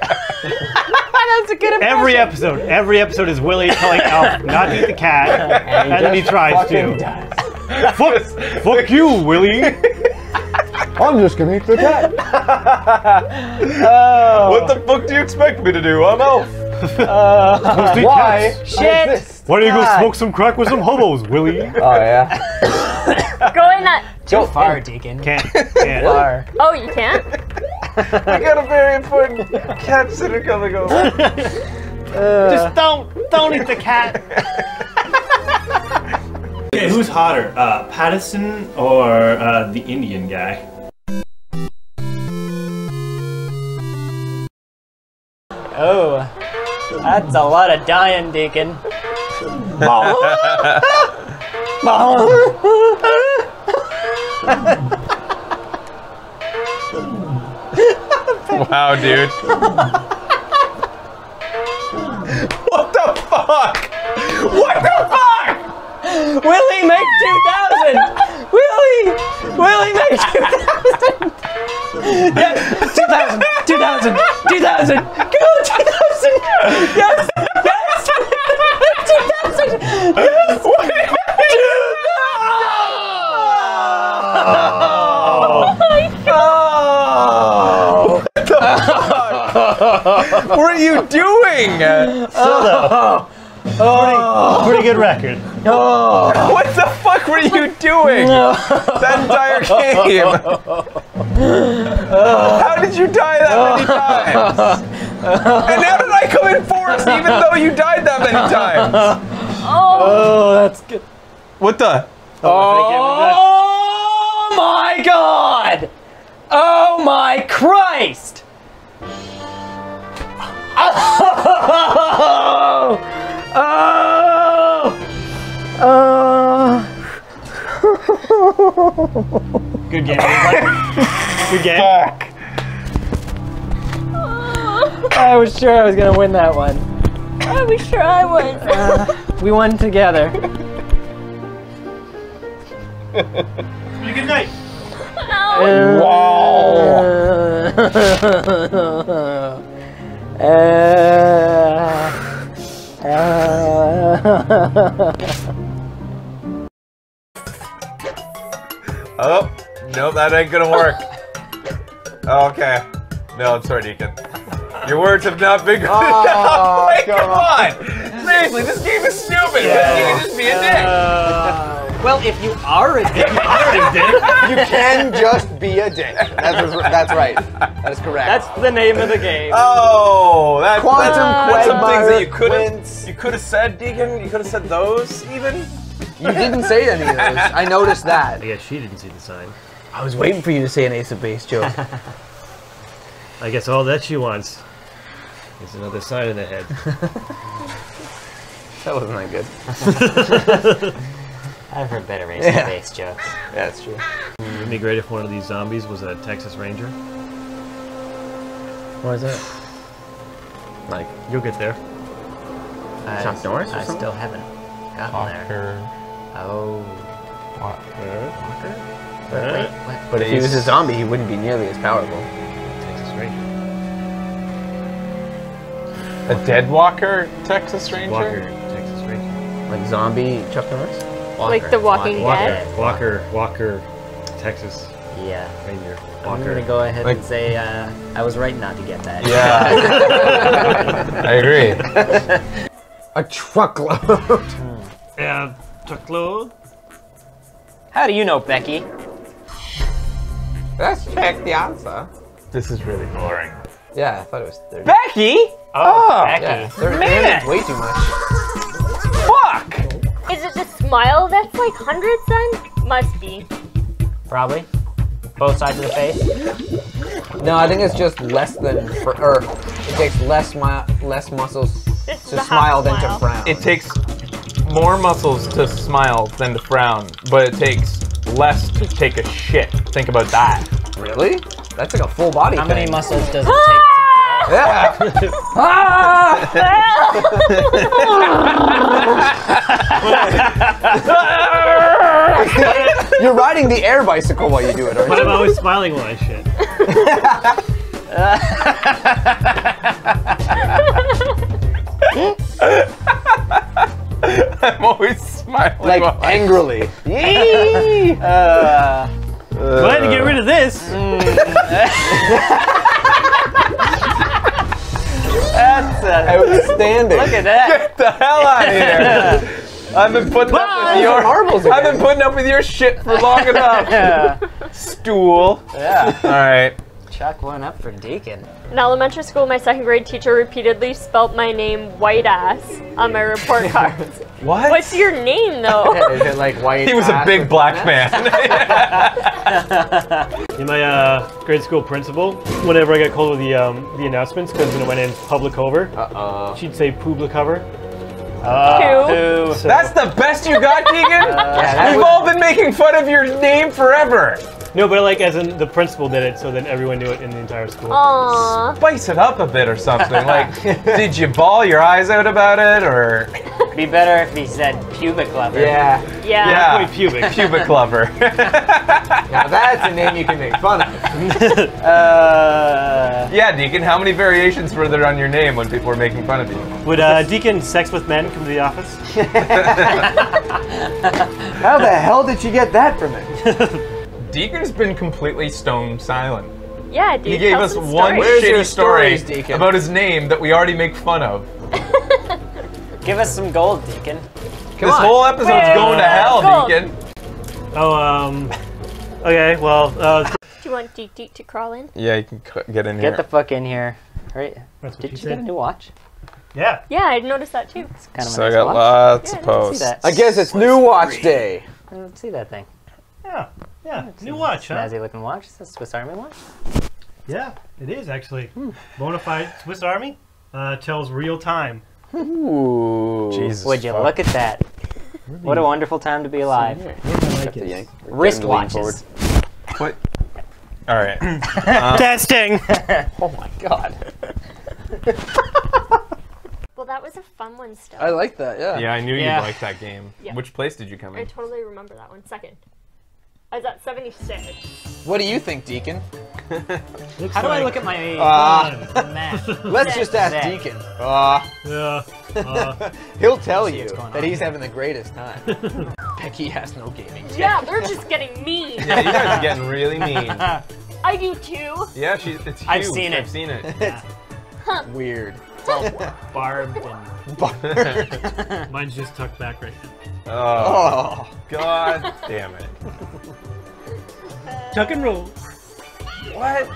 Speaker 3: That's a good impression.
Speaker 4: Every episode, every episode is Willie telling Alf not to eat the cat, and, then he tries to.
Speaker 5: does.
Speaker 4: Fuck, fuck you, Willie.
Speaker 5: I'm just gonna eat the cat. Oh. Oh.
Speaker 2: What the fuck do you expect me to do? I'm Elf.
Speaker 4: Uh, Supposed to eat
Speaker 5: Why?
Speaker 4: cats.
Speaker 3: Shit.
Speaker 5: Exist?
Speaker 4: Why don't you go smoke some crack with some hobos, Willie?
Speaker 5: Oh yeah.
Speaker 1: Go in that.
Speaker 3: Too far, Deacon.
Speaker 4: Can't, can't.
Speaker 3: Far.
Speaker 1: Oh, you can't?
Speaker 2: I got a very important cat sitter coming over.
Speaker 4: Just don't, don't eat the cat.
Speaker 10: Okay, who's hotter, uh, Pattinson or uh, the Indian guy?
Speaker 3: Oh, that's a lot of dying, Deacon.
Speaker 2: Wow, dude. what the fuck? What the fuck?
Speaker 3: Willie, make 2,000! Willie! Willie, make 2,000! Yes! 2,000! 2,000! 2,000! Go! 2,000! Yes! Yes! 2,000! Yes!
Speaker 2: What are you doing?
Speaker 4: Pretty good record. Oh.
Speaker 2: What the fuck were you doing? That entire game. How did you die that many times? And how did I come in fourth even though you died that many times?
Speaker 4: Oh, that's good.
Speaker 2: What the?
Speaker 3: Oh my god! Oh my oh, Christ! Oh! Oh! Oh!
Speaker 4: Good game. Good game.
Speaker 2: Fuck.
Speaker 3: I was sure I was gonna win that one.
Speaker 1: I was sure I was.
Speaker 3: Uh, We won together.
Speaker 4: Good night. Uh, wow.
Speaker 2: Uh, oh, nope, that ain't gonna work. Okay. No, I'm sorry, Deacon. Your words have not been good enough. Wait, come on. Seriously, this game is stupid. You can just be a dick.
Speaker 3: Uh, well, if you are a dick,
Speaker 5: You can just be a dick. That's, that's right. That is correct.
Speaker 3: that's the name of the game.
Speaker 2: Oh, that,
Speaker 5: Quantum
Speaker 2: that's, that's some things that you could have
Speaker 5: wins.
Speaker 2: you could have said, Deacon. You could have said those even.
Speaker 5: you didn't say any of those. I noticed that.
Speaker 4: I guess she didn't see the sign.
Speaker 7: I was waiting for you to say an Ace of Base joke.
Speaker 4: I guess all that she wants is another side of the head.
Speaker 5: That wasn't that good.
Speaker 3: I've heard better race
Speaker 5: Yeah.
Speaker 3: base jokes.
Speaker 5: Yeah, that's true.
Speaker 4: Wouldn't it be great if one of these zombies was a Texas Ranger?
Speaker 7: Why is that? Like
Speaker 4: You'll get there.
Speaker 3: I,
Speaker 7: Chuck Norris or
Speaker 3: I
Speaker 7: something?
Speaker 3: still haven't gotten there. Walker. Oh.
Speaker 7: But,
Speaker 4: Uh,
Speaker 3: What?
Speaker 7: but if he was a zombie, he wouldn't be nearly as powerful.
Speaker 4: Texas Ranger.
Speaker 2: A dead walker Texas Ranger?
Speaker 4: Walker, Texas Ranger.
Speaker 7: Like zombie Chuck Norris.
Speaker 1: Like The Walking Dead?
Speaker 4: Walker, Walker, Texas
Speaker 3: Yeah.
Speaker 4: Ranger. Walker.
Speaker 3: I'm gonna go ahead
Speaker 2: Like-
Speaker 3: and say uh, I was right not to get that.
Speaker 2: Yeah. I agree.
Speaker 5: A truckload.
Speaker 4: Yeah, truckload.
Speaker 3: How do you know, Becky?
Speaker 5: Let's check the answer.
Speaker 2: This is really boring.
Speaker 5: Yeah, I thought it was 30.
Speaker 2: Becky?
Speaker 3: Oh, Becky.
Speaker 5: Yeah, 30
Speaker 2: Man.
Speaker 5: minutes, way too much.
Speaker 2: Fuck!
Speaker 1: Is it the smile that's like hundreds then? Must be.
Speaker 3: Probably. Both sides of the face.
Speaker 5: No, I think it's just less than, for, or it takes less mi- less muscles
Speaker 1: This
Speaker 5: to
Speaker 1: the half
Speaker 5: smile than to frown.
Speaker 2: It takes more muscles to smile than to frown, but it takes less to take a shit. Think about that.
Speaker 5: really? That's like a full body
Speaker 3: How
Speaker 5: thing.
Speaker 3: many muscles does it take to
Speaker 5: Yeah. You're riding the air bicycle while you do it, aren't
Speaker 4: But I'm always smiling while I shit.
Speaker 2: I'm always smiling.
Speaker 5: Like
Speaker 2: while I-
Speaker 5: angrily.
Speaker 3: Uh,
Speaker 4: Glad to get rid of this.
Speaker 3: that's uh,
Speaker 5: Outstanding.
Speaker 3: look at that.
Speaker 2: Get the hell out of here! I've been putting up with your
Speaker 5: are marbles
Speaker 2: I've been putting up with your shit for long enough.
Speaker 3: Yeah.
Speaker 2: Stool.
Speaker 3: yeah.
Speaker 2: All right.
Speaker 3: Chuck one up for Deacon.
Speaker 1: In elementary school, my second grade teacher repeatedly spelt my name white ass on my report cards.
Speaker 2: What?
Speaker 1: What's your name though?
Speaker 5: Is it like white?
Speaker 2: He was a big black
Speaker 5: black
Speaker 2: man.
Speaker 4: In my uh, grade school principal, whenever I got called with the um, the announcements, because when it went in Publicover,
Speaker 5: Uh-oh.
Speaker 4: she'd say public cover.
Speaker 3: Who?
Speaker 4: So,
Speaker 2: That's the best you got, Keegan?
Speaker 5: that
Speaker 2: We've all been making fun of your name forever.
Speaker 4: no, but like as in the principal did it, so then everyone knew it in the entire school.
Speaker 1: Aww.
Speaker 2: Spice it up a bit or something. Like, did you bawl your eyes out about it, or
Speaker 3: Be better if he said pubic leather.
Speaker 5: Yeah.
Speaker 1: Yeah.
Speaker 2: yeah,
Speaker 4: Wait, pubic.
Speaker 2: pubic lover?
Speaker 5: Now that's a name you can make fun of.
Speaker 3: Uh,
Speaker 2: yeah, Deacon. How many variations were there on your name when people were making fun of you?
Speaker 4: Would uh, Deacon Sex with Men come to the office?
Speaker 5: How the hell did you get that from it?
Speaker 2: Deacon's been completely stone silent.
Speaker 1: Yeah, dude.
Speaker 2: He gave us one
Speaker 1: stories.
Speaker 2: Shitty story
Speaker 5: stories,
Speaker 2: about his name that we already make fun of.
Speaker 3: Give us some gold, Deacon.
Speaker 2: this whole episode's
Speaker 1: Wait,
Speaker 2: going to hell,
Speaker 1: gold.
Speaker 2: Deacon.
Speaker 4: Oh, um. Okay, well, uh,
Speaker 1: Do you want Deek Deek to crawl in?
Speaker 2: Yeah, you can get in here.
Speaker 3: Get the fuck in here. Right?
Speaker 4: that's
Speaker 3: Did
Speaker 4: she
Speaker 3: you get a new watch?
Speaker 4: Yeah.
Speaker 1: Yeah, I noticed that too.
Speaker 3: It's kind of
Speaker 2: so
Speaker 3: a
Speaker 2: I
Speaker 3: nice
Speaker 2: got
Speaker 3: watch.
Speaker 2: lots
Speaker 1: Yeah,
Speaker 2: of
Speaker 1: I didn't see
Speaker 2: posts.
Speaker 3: that.
Speaker 5: I guess it's new watch day.
Speaker 3: I didn't see that thing.
Speaker 4: Yeah. Yeah. New watch, huh?
Speaker 3: Snazzy looking watch. It's a Swiss Army watch.
Speaker 4: Yeah, it is actually. Bona fide Swiss Army. Uh, tells real time.
Speaker 5: Ooh.
Speaker 2: Jesus.
Speaker 3: Would you
Speaker 2: fuck.
Speaker 3: look at that? What a wonderful time to be alive.
Speaker 4: I like
Speaker 5: The.
Speaker 3: Wrist watches.
Speaker 2: What? All right.
Speaker 4: Um, Testing.
Speaker 5: Oh my god.
Speaker 1: Well, that was a fun one still.
Speaker 5: I like that, yeah.
Speaker 2: Yeah, I knew
Speaker 3: Yeah.
Speaker 2: you'd like that game.
Speaker 1: Yeah.
Speaker 2: Which place did you come in?
Speaker 1: I totally remember that one. Second. I was at 76.
Speaker 5: What do you think, Deacon?
Speaker 3: How do I look at my
Speaker 5: Uh,
Speaker 3: map?
Speaker 5: let's just ask
Speaker 3: Zach.
Speaker 5: Deacon. Uh,
Speaker 4: Yeah. Uh,
Speaker 5: he'll tell you that
Speaker 3: on
Speaker 5: he's having the greatest time. Becky has no gaming.
Speaker 1: Yeah, they're just getting mean.
Speaker 2: Yeah, you guys are getting really mean.
Speaker 1: I do too.
Speaker 2: Yeah, she, it's huge.
Speaker 3: I've seen it.
Speaker 2: I've seen it.
Speaker 5: Weird.
Speaker 3: Barbed and
Speaker 4: mine's just tucked back right now.
Speaker 2: Oh,
Speaker 5: Oh.
Speaker 2: God damn it.
Speaker 4: Tuck and roll.
Speaker 2: What?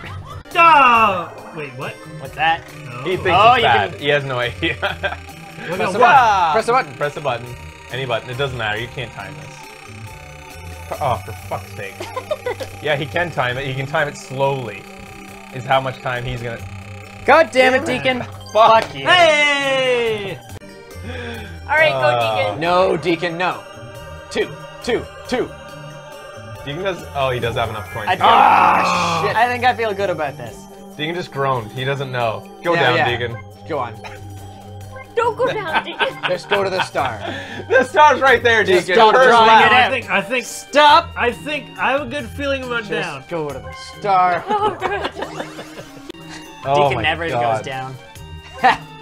Speaker 4: Oh! Wait, what?
Speaker 3: what's that?
Speaker 4: No.
Speaker 2: He thinks
Speaker 3: Oh,
Speaker 2: it's
Speaker 3: you
Speaker 2: bad.
Speaker 3: can-
Speaker 2: He has no idea.
Speaker 4: Look
Speaker 5: Press
Speaker 4: at
Speaker 5: the button. Press the button.
Speaker 2: Press a button. Any button. It doesn't matter. You can't time this. Oh, for fuck's sake. yeah, he can time it. He can time it slowly. Is how much time he's gonna.
Speaker 3: God damn it, Deacon.
Speaker 2: Fuck
Speaker 3: you.
Speaker 6: Hey!
Speaker 1: All right, go
Speaker 2: Uh,
Speaker 1: Deacon.
Speaker 5: No, Deacon, no. Two, two, two.
Speaker 2: Deacon does. Oh, he does have enough coins.
Speaker 3: I, feel,
Speaker 5: Ah, shit.
Speaker 3: I think I feel good about this.
Speaker 2: Deacon just groaned. He doesn't know. Go
Speaker 5: Yeah,
Speaker 2: down,
Speaker 5: yeah.
Speaker 2: Deacon.
Speaker 5: Go on.
Speaker 1: Don't go down, Deacon.
Speaker 5: Just go to the star.
Speaker 2: The star's right there,
Speaker 5: Just
Speaker 2: Deacon.
Speaker 5: don't
Speaker 2: First
Speaker 5: draw
Speaker 2: lap.
Speaker 5: it
Speaker 4: I
Speaker 5: out.
Speaker 4: think I think
Speaker 3: Stop!
Speaker 4: I think I have a good feeling about down.
Speaker 5: Just go to the star.
Speaker 1: Oh, good.
Speaker 2: Oh
Speaker 3: Deacon
Speaker 2: my
Speaker 3: never
Speaker 2: God.
Speaker 3: goes down.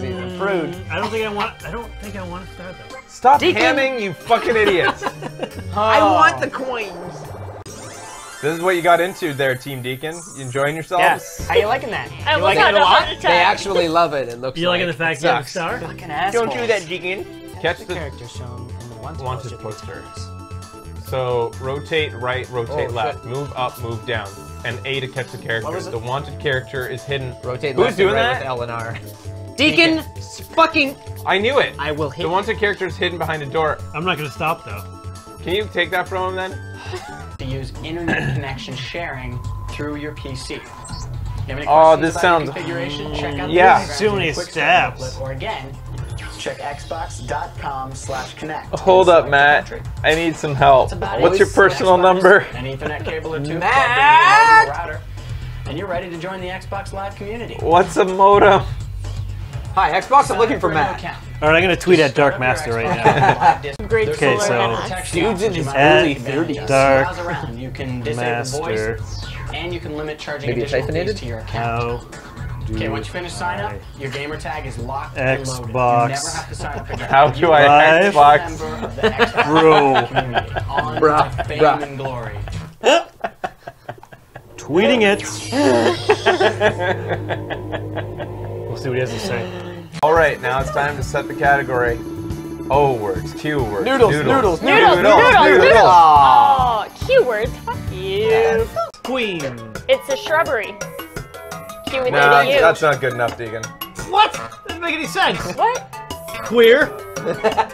Speaker 5: Because he's a prude. Mm.
Speaker 4: I don't think I want. I don't think I want to start though.
Speaker 2: Stop
Speaker 3: Deacon.
Speaker 2: hamming, you fucking idiots.
Speaker 5: I want the coins.
Speaker 2: this is what you got into there, Team Deacon. You enjoying yourselves?
Speaker 3: Yes. How you liking that?
Speaker 1: I
Speaker 3: you
Speaker 1: almost
Speaker 3: liking it a
Speaker 1: a
Speaker 3: lot?
Speaker 5: They actually love it. It looks
Speaker 4: You
Speaker 5: like
Speaker 4: liking the fact
Speaker 5: it
Speaker 4: you have a
Speaker 5: sucks.
Speaker 4: star?
Speaker 3: Fucking assholes.
Speaker 2: Deacon. Catch
Speaker 3: The
Speaker 2: the
Speaker 3: character shown in the wanted,
Speaker 2: wanted
Speaker 3: poster.
Speaker 2: poster. So rotate right, rotate
Speaker 5: Oh,
Speaker 2: left,
Speaker 5: shit.
Speaker 2: move up, move down, and A to catch the character.
Speaker 3: was it?
Speaker 2: The wanted character is hidden.
Speaker 5: Rotate
Speaker 2: Who's
Speaker 5: left
Speaker 2: doing
Speaker 5: and right
Speaker 2: that?
Speaker 5: with L and R.
Speaker 3: Deacon, fucking.
Speaker 2: I knew it.
Speaker 3: I will hit
Speaker 2: The wanted character is hidden behind a door.
Speaker 4: I'm not gonna stop though.
Speaker 2: Can you take that from him then?
Speaker 6: to use internet connection sharing through your PC. You have any
Speaker 2: Oh, this
Speaker 6: about
Speaker 2: sounds-
Speaker 6: configuration? Check out
Speaker 2: Yeah.
Speaker 6: Instagram
Speaker 4: Too many steps.
Speaker 6: Or again, check xbox.com slash connect.
Speaker 2: Hold up, Matt.
Speaker 6: country.
Speaker 2: I need some help. What's your personal
Speaker 6: Xbox,
Speaker 2: number?
Speaker 6: An Ethernet cable or two
Speaker 5: Matt!
Speaker 6: plugged into your modem or router, and you're ready to join the Xbox Live community.
Speaker 2: What's a modem?
Speaker 5: Hi, Xbox. I'm looking for
Speaker 6: up a new
Speaker 5: Matt.
Speaker 6: account.
Speaker 4: All right, I'm gonna tweet at Dark Master right now.
Speaker 6: Live Discord.
Speaker 1: Grade
Speaker 6: There's
Speaker 4: Okay,
Speaker 1: schooler
Speaker 4: so-
Speaker 1: and us.
Speaker 6: text
Speaker 5: Dude's in
Speaker 6: you
Speaker 5: his
Speaker 4: early
Speaker 6: want to
Speaker 5: 30s.
Speaker 4: Dark
Speaker 6: You can disable
Speaker 4: Master.
Speaker 6: voice, and you can limit charging
Speaker 5: Maybe it's
Speaker 6: additional fees
Speaker 5: hyphenated?
Speaker 6: to your account. Okay, once you finish sign up, your gamer tag is locked and loaded. You never
Speaker 4: Xbox
Speaker 6: have to sign up again.
Speaker 2: How do
Speaker 6: You
Speaker 2: I
Speaker 6: are
Speaker 2: Xbox?
Speaker 6: member of the Xbox
Speaker 4: Bro.
Speaker 6: community. On
Speaker 5: Bruh,
Speaker 6: to fame
Speaker 5: bruh.
Speaker 6: and glory.
Speaker 4: tweeting it? we'll see what he has to say.
Speaker 2: All right, now it's time to set the category. O words, Q words,
Speaker 5: Noodles,
Speaker 2: noodles,
Speaker 5: noodles,
Speaker 1: Noodles,
Speaker 2: noodles,
Speaker 1: noodles, noodles.
Speaker 5: Aw.
Speaker 1: Oh, keywords. Fuck you.
Speaker 4: Queen.
Speaker 1: It's a shrubbery. Q with
Speaker 2: Nah,
Speaker 1: a U.
Speaker 2: that's not good enough, Deacon.
Speaker 4: What? Doesn't make any sense.
Speaker 1: What?
Speaker 4: Queer.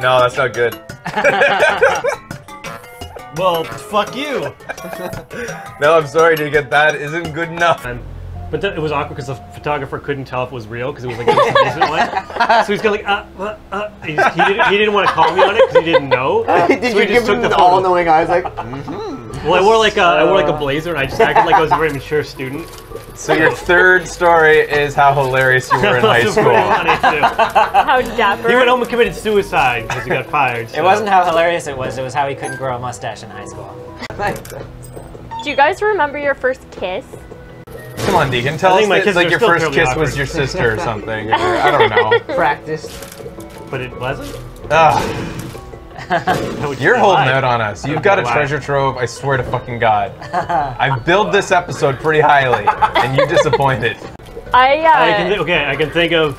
Speaker 2: No, that's not good.
Speaker 4: Well, fuck you.
Speaker 2: No, I'm sorry, Deacon. That isn't good enough.
Speaker 4: Um, But th- it was awkward because the photographer couldn't tell if it was real because it was like a distant way. So he's kind of like, uh, uh, uh. He, just- he didn't, he didn't want to call me on it because he didn't know.
Speaker 5: Did
Speaker 4: So
Speaker 5: you
Speaker 4: he
Speaker 5: give
Speaker 4: just took
Speaker 5: him
Speaker 4: the
Speaker 5: the all-knowing eyes like?
Speaker 4: Well, I wore like a, I wore like a blazer and I just acted like I was a very mature student.
Speaker 2: So your third story is how hilarious you were in high
Speaker 4: It was pretty
Speaker 2: school.
Speaker 4: funny, too.
Speaker 1: How dapper.
Speaker 4: He went home and committed suicide because he got fired.
Speaker 3: It wasn't how hilarious it was. It was how he couldn't grow a mustache in high school.
Speaker 1: Do you guys remember your first kiss?
Speaker 2: Come on, Deacon. Tell
Speaker 4: I
Speaker 2: us
Speaker 4: my
Speaker 2: that, like your first
Speaker 4: terribly
Speaker 2: kiss was your sister or something. Or, I don't know.
Speaker 5: Practice.
Speaker 4: But it wasn't.
Speaker 2: Ugh, you're holding out on us. You've got a treasure trove. I swear to fucking God. I've billed this episode pretty highly, and you disappointed.
Speaker 1: I, uh,
Speaker 4: I can okay, I can think of.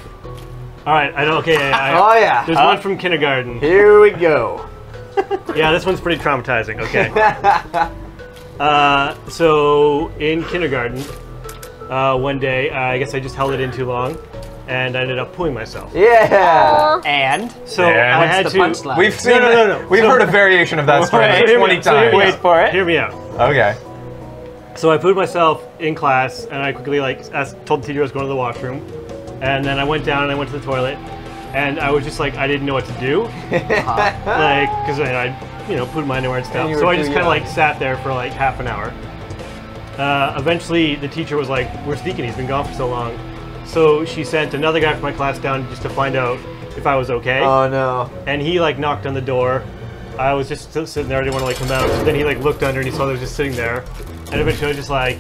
Speaker 4: All right, I know. Okay, I,
Speaker 5: Oh yeah.
Speaker 4: there's one from kindergarten.
Speaker 5: Here we go.
Speaker 4: Yeah, this one's pretty traumatizing. Okay. Uh, so in kindergarten, uh, one day, uh, I guess I just held it in too long, and I ended up pooing myself.
Speaker 5: Yeah.
Speaker 3: And
Speaker 4: So
Speaker 2: And
Speaker 4: I had
Speaker 3: the
Speaker 4: to.
Speaker 3: punchline?
Speaker 2: We've seen.
Speaker 4: no, no, no.
Speaker 2: We've
Speaker 4: So-
Speaker 2: heard a variation of that story
Speaker 4: So
Speaker 2: like
Speaker 4: hear me
Speaker 2: 20
Speaker 4: so
Speaker 2: times.
Speaker 3: Wait for it.
Speaker 4: Hear me out.
Speaker 2: Okay.
Speaker 4: So I pooed myself in class, and I quickly like asked, told the teacher I was going to the washroom, and then I went down and I went to the toilet, and I was just like I didn't know what to do, like because I, I you know pooed my underwear and stuff.
Speaker 5: you
Speaker 4: so I just kind of like sat there for like half an hour. Uh, eventually, the teacher was like, "Where's Deacon? He's been gone for so long." So she sent another guy from my class down just to find out if I was okay
Speaker 5: Oh no.
Speaker 4: and he like knocked on the door. I was just still sitting there. I didn't want to like come out. So then he like looked under and he saw I was just sitting there. And eventually I was just like,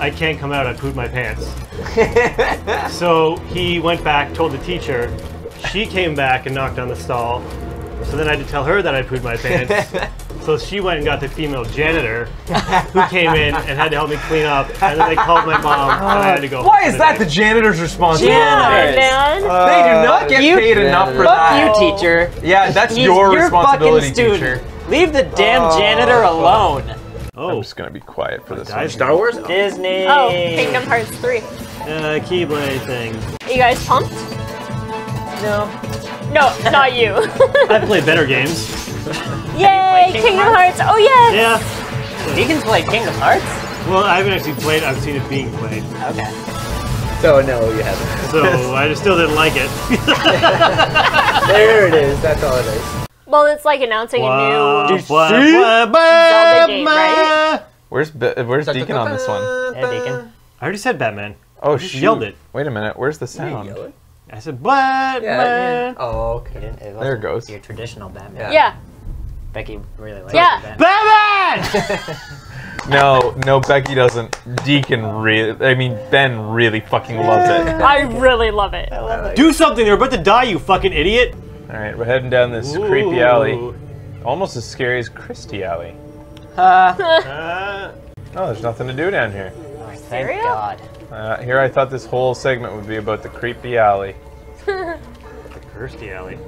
Speaker 4: I can't come out. I pooed my pants. so he went back, told the teacher. She came back and knocked on the stall. So then I had to tell her that I pooed my pants. So she went and got the female janitor, who came in and had to help me clean up. And then they called my mom, and I had to go.
Speaker 2: Why is that
Speaker 4: the
Speaker 2: the janitor's responsibility?
Speaker 3: Janitors.
Speaker 1: man.
Speaker 2: Uh,
Speaker 5: They do not get
Speaker 2: you
Speaker 5: paid
Speaker 2: paid enough for
Speaker 3: Fuck
Speaker 2: that.
Speaker 3: you, teacher.
Speaker 2: Yeah, that's
Speaker 3: He's
Speaker 2: your
Speaker 3: your
Speaker 2: responsibility,
Speaker 3: fucking student.
Speaker 2: teacher.
Speaker 3: Leave the damn
Speaker 2: Oh,
Speaker 3: janitor alone.
Speaker 4: Oh,
Speaker 2: I'm just gonna be quiet for this one.
Speaker 7: Star Wars?
Speaker 3: Disney.
Speaker 1: Oh, Kingdom Hearts 3.
Speaker 4: uh, Keyblade thing.
Speaker 1: Are you guys pumped?
Speaker 3: No.
Speaker 1: No, not you.
Speaker 4: I've played better games.
Speaker 1: Yay,
Speaker 3: Kingdom
Speaker 1: Kingdom
Speaker 3: Hearts?
Speaker 1: Hearts! Oh yes!
Speaker 4: Yeah.
Speaker 3: Deacon played Kingdom Hearts?
Speaker 4: Well, I haven't actually played. I've seen it being played.
Speaker 3: Okay.
Speaker 7: So no, you haven't.
Speaker 4: So I just still didn't like it.
Speaker 7: There it is. That's all it is.
Speaker 1: Well, it's like announcing
Speaker 4: Wah,
Speaker 1: a new
Speaker 4: wah,
Speaker 1: Zelda
Speaker 4: wah,
Speaker 1: game, right?
Speaker 2: Where's Be- where's Deacon on this one?
Speaker 3: Yeah, Deacon.
Speaker 4: I already said Batman.
Speaker 2: Oh,
Speaker 4: just
Speaker 2: shoot.
Speaker 4: yelled it.
Speaker 2: Wait a minute. Where's the sound?
Speaker 4: I said Batman.
Speaker 7: Yeah. Oh,
Speaker 3: He
Speaker 7: okay.
Speaker 3: didn't, it
Speaker 2: There it goes.
Speaker 3: Your traditional Batman.
Speaker 1: Yeah.
Speaker 3: Becky really likes it.
Speaker 1: Yeah.
Speaker 3: Batman.
Speaker 4: Batman!
Speaker 2: No, no, Becky doesn't. Deacon really. I mean, Ben really fucking loves it.
Speaker 1: I really love it.
Speaker 4: Do something! They're about to die, you fucking idiot!
Speaker 2: All right, we're heading down this creepy alley. Almost as scary as Kirstie Alley.
Speaker 4: Uh,
Speaker 2: Oh, there's nothing to do down here.
Speaker 3: Thank
Speaker 1: Cereal?
Speaker 3: God.
Speaker 2: Uh, here, I thought this whole segment would be about the creepy alley.
Speaker 4: The Kirstie Alley.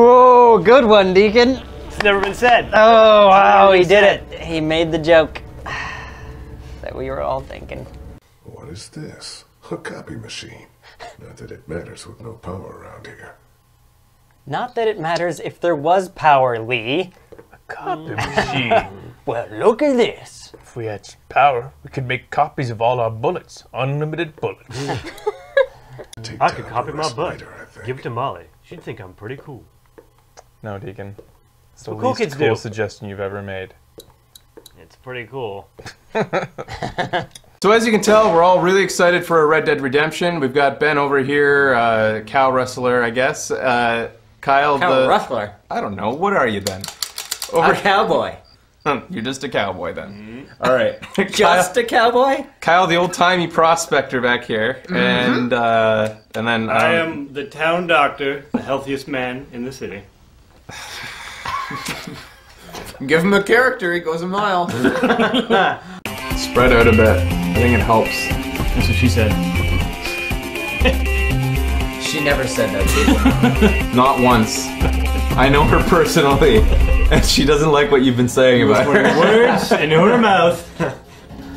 Speaker 3: Whoa, good one, Deacon.
Speaker 4: It's never been said.
Speaker 3: Oh, wow, he did it. He made the joke that we were all thinking.
Speaker 8: What is this? A copy machine. Not that it matters with no power around here.
Speaker 3: Not that it matters if there was power, Lee.
Speaker 2: A copy machine.
Speaker 3: Well, look at this.
Speaker 2: if we had power, we could make copies of all our bullets. Unlimited bullets.
Speaker 4: I could copy my
Speaker 8: rest
Speaker 4: butt.
Speaker 8: later,
Speaker 4: Give it to Molly. She'd think I'm pretty cool.
Speaker 2: No, Deacon. It's the
Speaker 4: what cool
Speaker 2: least cool
Speaker 4: do.
Speaker 2: suggestion you've ever made.
Speaker 4: It's pretty cool.
Speaker 9: So as you can tell, we're all really excited for a Red Dead Redemption. We've got Ben over here, uh, cow wrestler, I guess. Uh, Kyle,
Speaker 3: Cow
Speaker 9: the
Speaker 3: ruffler.
Speaker 9: I don't know. What are you then? Over
Speaker 3: A cowboy.
Speaker 9: You're just a cowboy then. All right.
Speaker 3: Just a cowboy?
Speaker 9: Kyle, the old timey prospector back here, and uh, and then um,
Speaker 10: I am the town doctor, the healthiest man in the city.
Speaker 9: give him a character. He goes a mile. Spread out a bit. I think it helps.
Speaker 4: That's what she said.
Speaker 7: She never said that.
Speaker 9: Not once. I know her personally, and she doesn't like what you've been saying about
Speaker 10: Putting
Speaker 9: her.
Speaker 10: words into her mouth.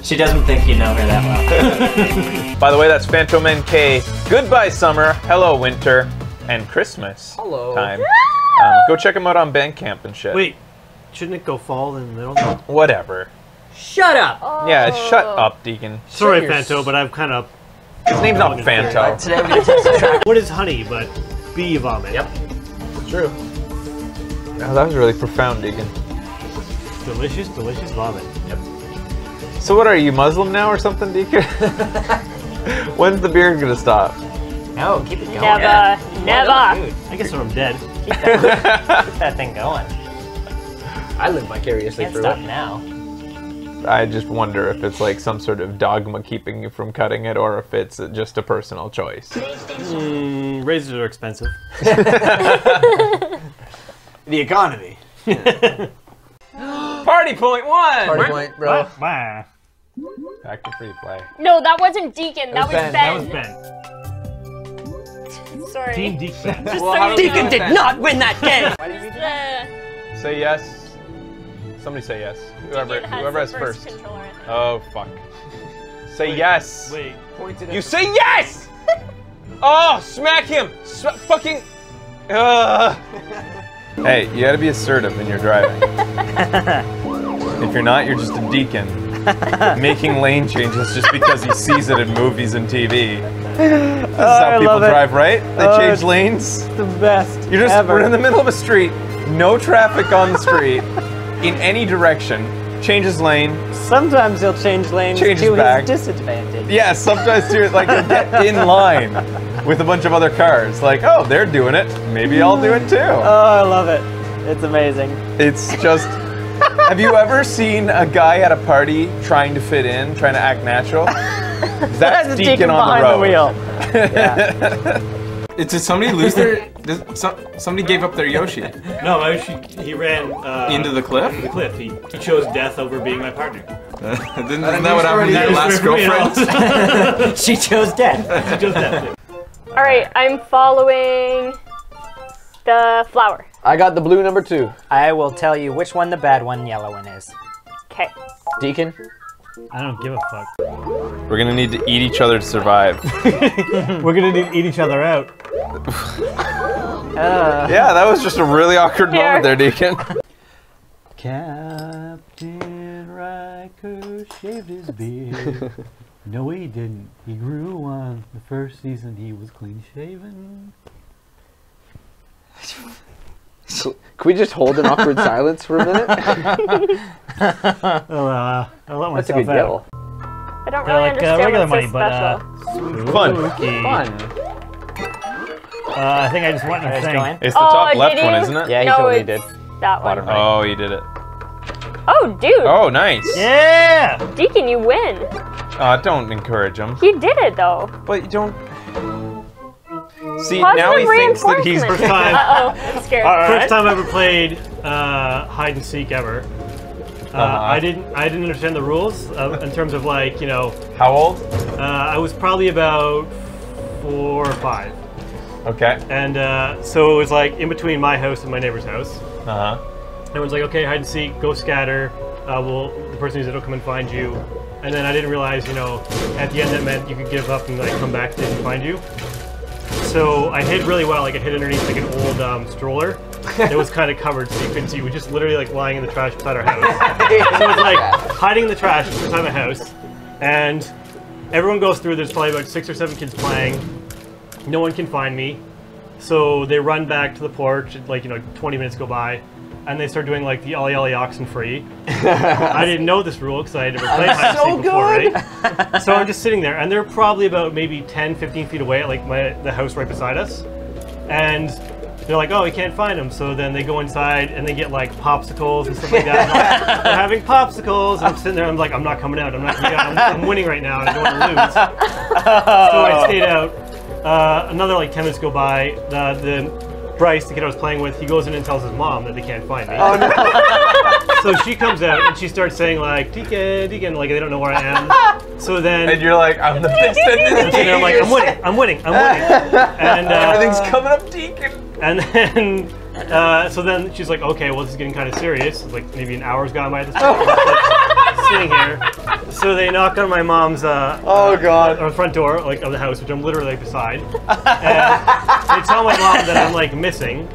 Speaker 3: She doesn't think you know her that well.
Speaker 2: By the way, that's Phantom NK. Goodbye, summer. Hello, winter. And Christmas
Speaker 7: Hello.
Speaker 2: time. Um, go check them out on Bandcamp and shit.
Speaker 4: Wait, shouldn't it go fall in the middle?
Speaker 2: Whatever.
Speaker 3: Shut up!
Speaker 2: Yeah, shut up, Deacon.
Speaker 4: Sorry,
Speaker 7: your
Speaker 4: Fanto, but I've kind of.
Speaker 2: His name's not Fanto.
Speaker 3: Today we're gonna test the track.
Speaker 4: What is honey but bee vomit?
Speaker 3: Yep.
Speaker 7: True.
Speaker 2: Oh, that was really profound, Deacon.
Speaker 4: Delicious, delicious vomit. Yep.
Speaker 2: So what are you, Muslim now or something, Deacon? When's the beard gonna stop?
Speaker 3: No, keep it going.
Speaker 1: Never,
Speaker 3: Yeah.
Speaker 1: never.
Speaker 3: Dude,
Speaker 4: I guess when I'm dead.
Speaker 3: Keep that, keep that thing going.
Speaker 7: I live vicariously
Speaker 3: Can't
Speaker 7: through
Speaker 3: stop
Speaker 7: it.
Speaker 3: now.
Speaker 2: I just wonder if it's like some sort of dogma keeping you from cutting it, or if it's just a personal choice.
Speaker 4: Mm, razors are expensive.
Speaker 5: The economy.
Speaker 2: Party point one.
Speaker 7: Party point, bro.
Speaker 2: Back to free play.
Speaker 1: No, that wasn't Deacon. That, was, Ben.
Speaker 4: That was Ben.
Speaker 1: Sorry.
Speaker 4: Team Deek Ben.
Speaker 1: Just
Speaker 2: Well,
Speaker 1: so
Speaker 2: how
Speaker 1: you
Speaker 2: do we
Speaker 1: know.
Speaker 3: Deacon did not win that game!
Speaker 1: Uh,
Speaker 2: Say yes. Somebody say yes. Whoever
Speaker 1: Deacon has
Speaker 2: whoever
Speaker 1: the
Speaker 2: has first.
Speaker 1: controller, I think.
Speaker 2: Oh fuck. Say yes.
Speaker 4: Wait.
Speaker 2: You say yes. oh, smack him. Sma- fucking. Uh. hey, you gotta be assertive when you're driving. if you're not, you're just a deacon. Making lane changes just because he sees it in movies and TV. This is oh, how
Speaker 3: I
Speaker 2: people
Speaker 3: it.
Speaker 2: drive, right? They
Speaker 3: Oh,
Speaker 2: change lanes.
Speaker 3: the best.
Speaker 2: You're just
Speaker 3: ever.
Speaker 2: we're in the middle of a street, no traffic on the street, in any direction. Changes lane.
Speaker 3: Sometimes he'll change lanes
Speaker 2: Changes
Speaker 3: to
Speaker 2: back.
Speaker 3: his disadvantage.
Speaker 2: Yeah, sometimes too, like get in line with a bunch of other cars. Like, oh, they're doing it. Maybe I'll do it too.
Speaker 3: Oh, I love it. It's amazing.
Speaker 2: It's just. Have you ever seen a guy at a party trying to fit in, trying to act natural? That's
Speaker 3: the
Speaker 2: Deacon
Speaker 3: Deacon
Speaker 2: on the road.
Speaker 3: the wheel.
Speaker 9: Did somebody lose their? Did some, somebody gave up their Yoshi
Speaker 10: No, actually, he ran uh,
Speaker 9: into the cliff.
Speaker 10: the cliff. He, he chose death over being my partner.
Speaker 9: Didn't, isn't that what happened to your last girlfriend?
Speaker 3: She chose death.
Speaker 10: He chose death.
Speaker 1: All right, I'm following the flower.
Speaker 7: I got the blue number two.
Speaker 3: I will tell you which one the bad one, yellow one is.
Speaker 1: Okay.
Speaker 7: Deacon.
Speaker 4: I don't give a fuck.
Speaker 2: We're gonna need to eat each other to survive.
Speaker 4: We're gonna need to eat each other out.
Speaker 3: Uh,
Speaker 2: Yeah, that was just a really awkward
Speaker 1: Here.
Speaker 2: moment there, Deacon.
Speaker 11: Captain Riker shaved his beard. no, he didn't. He grew one. The first season, he was clean shaven.
Speaker 5: Can we just hold an awkward silence for a minute?
Speaker 11: I'll, uh, I'll let
Speaker 5: That's a good
Speaker 11: out.
Speaker 5: deal.
Speaker 1: I don't
Speaker 11: They're
Speaker 1: really
Speaker 11: like, uh,
Speaker 1: understand
Speaker 11: regular
Speaker 1: what's so
Speaker 11: money, but, uh,
Speaker 1: special.
Speaker 2: Fun.
Speaker 11: Spooky.
Speaker 5: Fun.
Speaker 11: Uh, I think I just went in the thing.
Speaker 3: going?
Speaker 2: It's the
Speaker 1: Oh,
Speaker 2: top left
Speaker 1: did
Speaker 2: one, isn't it?
Speaker 3: Yeah, he
Speaker 1: no,
Speaker 3: totally
Speaker 1: it's
Speaker 3: did.
Speaker 1: that one.
Speaker 3: Bottom right.
Speaker 2: Oh, you did it.
Speaker 1: Oh, dude.
Speaker 2: Oh, nice.
Speaker 11: Yeah!
Speaker 1: Deacon, you win.
Speaker 2: Uh, don't encourage him.
Speaker 1: He did it though.
Speaker 2: But you don't. See,
Speaker 1: Positive
Speaker 2: now he thinks that he's.
Speaker 4: First time.
Speaker 1: Uh oh, I'm scared.
Speaker 4: First time I ever played uh, hide and seek ever. Uh,
Speaker 2: Uh-huh.
Speaker 4: I didn't. I didn't understand the rules uh, in terms of like you know.
Speaker 2: How old?
Speaker 4: Uh, I was probably about four or five,
Speaker 2: Okay.
Speaker 4: and uh, so it was like in between my house and my neighbor's house.
Speaker 2: Uh huh.
Speaker 4: Everyone's like, okay, hide and seek, go scatter. Uh, well, the person who's it will come and find you. And then I didn't realize, you know, at the end that meant you could give up and like come back to it and find you. So I hid really well. Like I hid underneath like an old um, stroller. It was kind of covered, so you couldn't see. We were just literally like lying in the trash beside our house. so it's like hiding in the trash beside my house, and everyone goes through. There's probably about six or seven kids playing. No one can find me. So they run back to the porch, like, you know, 20 minutes go by, and they start doing like the Ollie Ollie Oxen Free. I didn't know this rule because I had never played hide
Speaker 5: so
Speaker 4: before,
Speaker 5: good.
Speaker 4: right? So I'm just sitting there, and they're probably about maybe 10, 15 feet away at like my, the house right beside us. And they're like, oh, we can't find them. So then they go inside and they get like popsicles and stuff like that. Like, they're having popsicles. And I'm sitting there, I'm like, I'm not coming out. I'm not coming out. I'm, I'm winning right now. I don't want to lose. So I stayed out. Uh, another like 10 minutes go by. The, the Bryce, the kid I was playing with, he goes in and tells his mom that they can't find me.
Speaker 5: Oh no.
Speaker 4: So she comes out and she starts saying like, Deacon, Deacon, like they don't know where I am. So then,
Speaker 2: And you're like, I'm the best at this
Speaker 4: and I'm like, I'm winning, I'm winning, I'm winning. And uh,
Speaker 2: Everything's coming up, Deacon.
Speaker 4: and then, uh, so then she's like, okay, well, this is getting kind of serious. Like maybe an hour's gone by at this point. I'm just sitting here. So they knock on my mom's uh,
Speaker 5: Oh god.
Speaker 4: uh, front door, like of the house, which I'm literally like, beside. And they tell my mom that I'm like missing.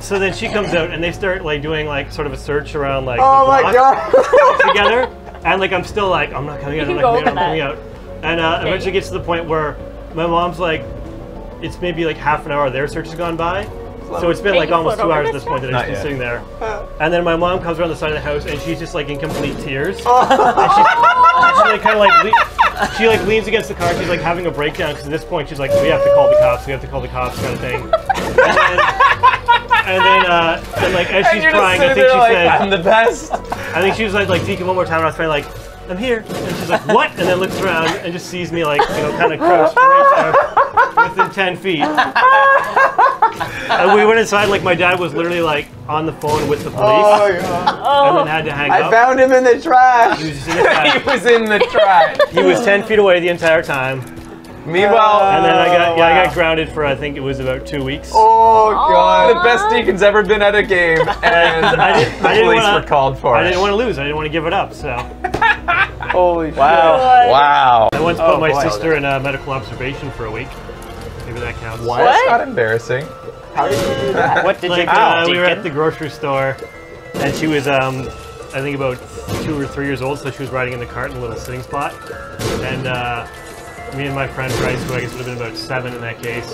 Speaker 4: So then she comes out and they start like doing like sort of a search around like
Speaker 5: Oh
Speaker 4: the
Speaker 5: my god.
Speaker 4: together. And like I'm still like I'm not coming out,
Speaker 1: You
Speaker 4: I'm
Speaker 1: can
Speaker 4: not
Speaker 1: go
Speaker 4: coming out, I'm coming out. And uh, eventually gets to the point where my mom's like, it's maybe like half an hour their search has gone by. So it's been like almost two hours at
Speaker 1: this
Speaker 4: this point that I've just been sitting there. And then my mom comes around the side of the house and she's just like in complete tears. and she, she like kind of like le- she like leans against the car. She's like having a breakdown because at this point she's like, we have to call the cops. We have to call the cops, kind of thing. And then, and then, uh, then like as she's
Speaker 2: you're
Speaker 4: crying, I think she
Speaker 2: like,
Speaker 4: said,
Speaker 2: I'm the best.
Speaker 4: I think she was like, like Deacon one more time, and I was finally like, I'm here. And she's like, what? And then looks around and just sees me like, you know, kind of crouched right there within 10 feet. And we went inside, like my dad was literally like on the phone with the police
Speaker 5: Oh my god.
Speaker 4: and then had to hang
Speaker 5: I
Speaker 4: up.
Speaker 5: found him in the trash.
Speaker 4: he was just in the
Speaker 2: he
Speaker 4: trash.
Speaker 2: was in the trash.
Speaker 4: He was 10 feet away the entire time.
Speaker 2: Meanwhile,
Speaker 4: And then I got, yeah, I got grounded for, I think it was about two weeks.
Speaker 5: Oh god.
Speaker 2: Oh, the best Deacon's ever been at a game, and
Speaker 4: I didn't-
Speaker 2: the
Speaker 4: I didn't
Speaker 2: police
Speaker 4: wanna-
Speaker 2: were called for
Speaker 4: I
Speaker 2: it.
Speaker 4: didn't want to lose. I didn't want to give it up. So
Speaker 5: Holy
Speaker 3: Wow.
Speaker 2: Wow.
Speaker 4: I once
Speaker 5: Oh,
Speaker 4: put my
Speaker 5: boy.
Speaker 4: sister in a medical observation for a week. Maybe that counts.
Speaker 5: What?
Speaker 2: That's not embarrassing.
Speaker 5: How did you do that?
Speaker 3: What did
Speaker 4: like
Speaker 3: you do,
Speaker 4: uh, we were at the grocery store and she was um i think about two or three years old so she was riding in the cart in a little sitting spot and uh, me and my friend bryce who i guess would have been about seven in that case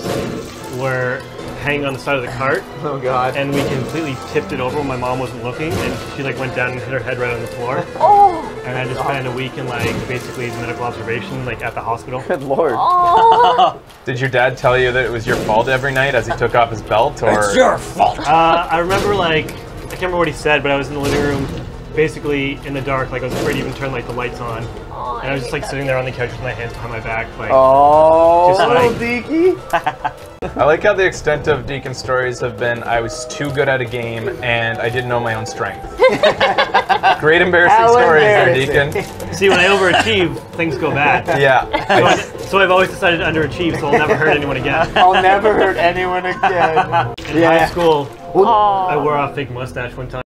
Speaker 4: were hanging on the side of the cart
Speaker 5: Oh god.
Speaker 4: and we completely tipped it over when my mom wasn't looking and she like went down and hit her head right on the floor
Speaker 1: Oh,
Speaker 4: and i just spent a week in like basically medical observation like at the hospital
Speaker 5: Good lord.
Speaker 1: oh.
Speaker 2: Did your dad tell you that it was your fault every night as he took off his belt, or It's your fault.
Speaker 4: Uh, I remember like I can't remember what he said, but I was in the living room, basically in the dark. Like I was afraid to even turn like the lights on,
Speaker 1: Oh,
Speaker 4: and I was just like sitting there on the couch with my hands behind my back, like.
Speaker 5: Oh,
Speaker 4: Just like-
Speaker 5: Deaky.
Speaker 2: I like how the extent of Deacon's stories have been I was too good at a game and I didn't know my own strength. Great embarrassing
Speaker 5: How
Speaker 2: stories there,
Speaker 5: embarrassing.
Speaker 2: Deacon.
Speaker 4: See, when I overachieve, things go bad.
Speaker 2: Yeah.
Speaker 4: So, I, so I've always decided to underachieve, so I'll never hurt anyone again.
Speaker 5: I'll never hurt anyone again.
Speaker 4: In high school. I wore a fake mustache one time.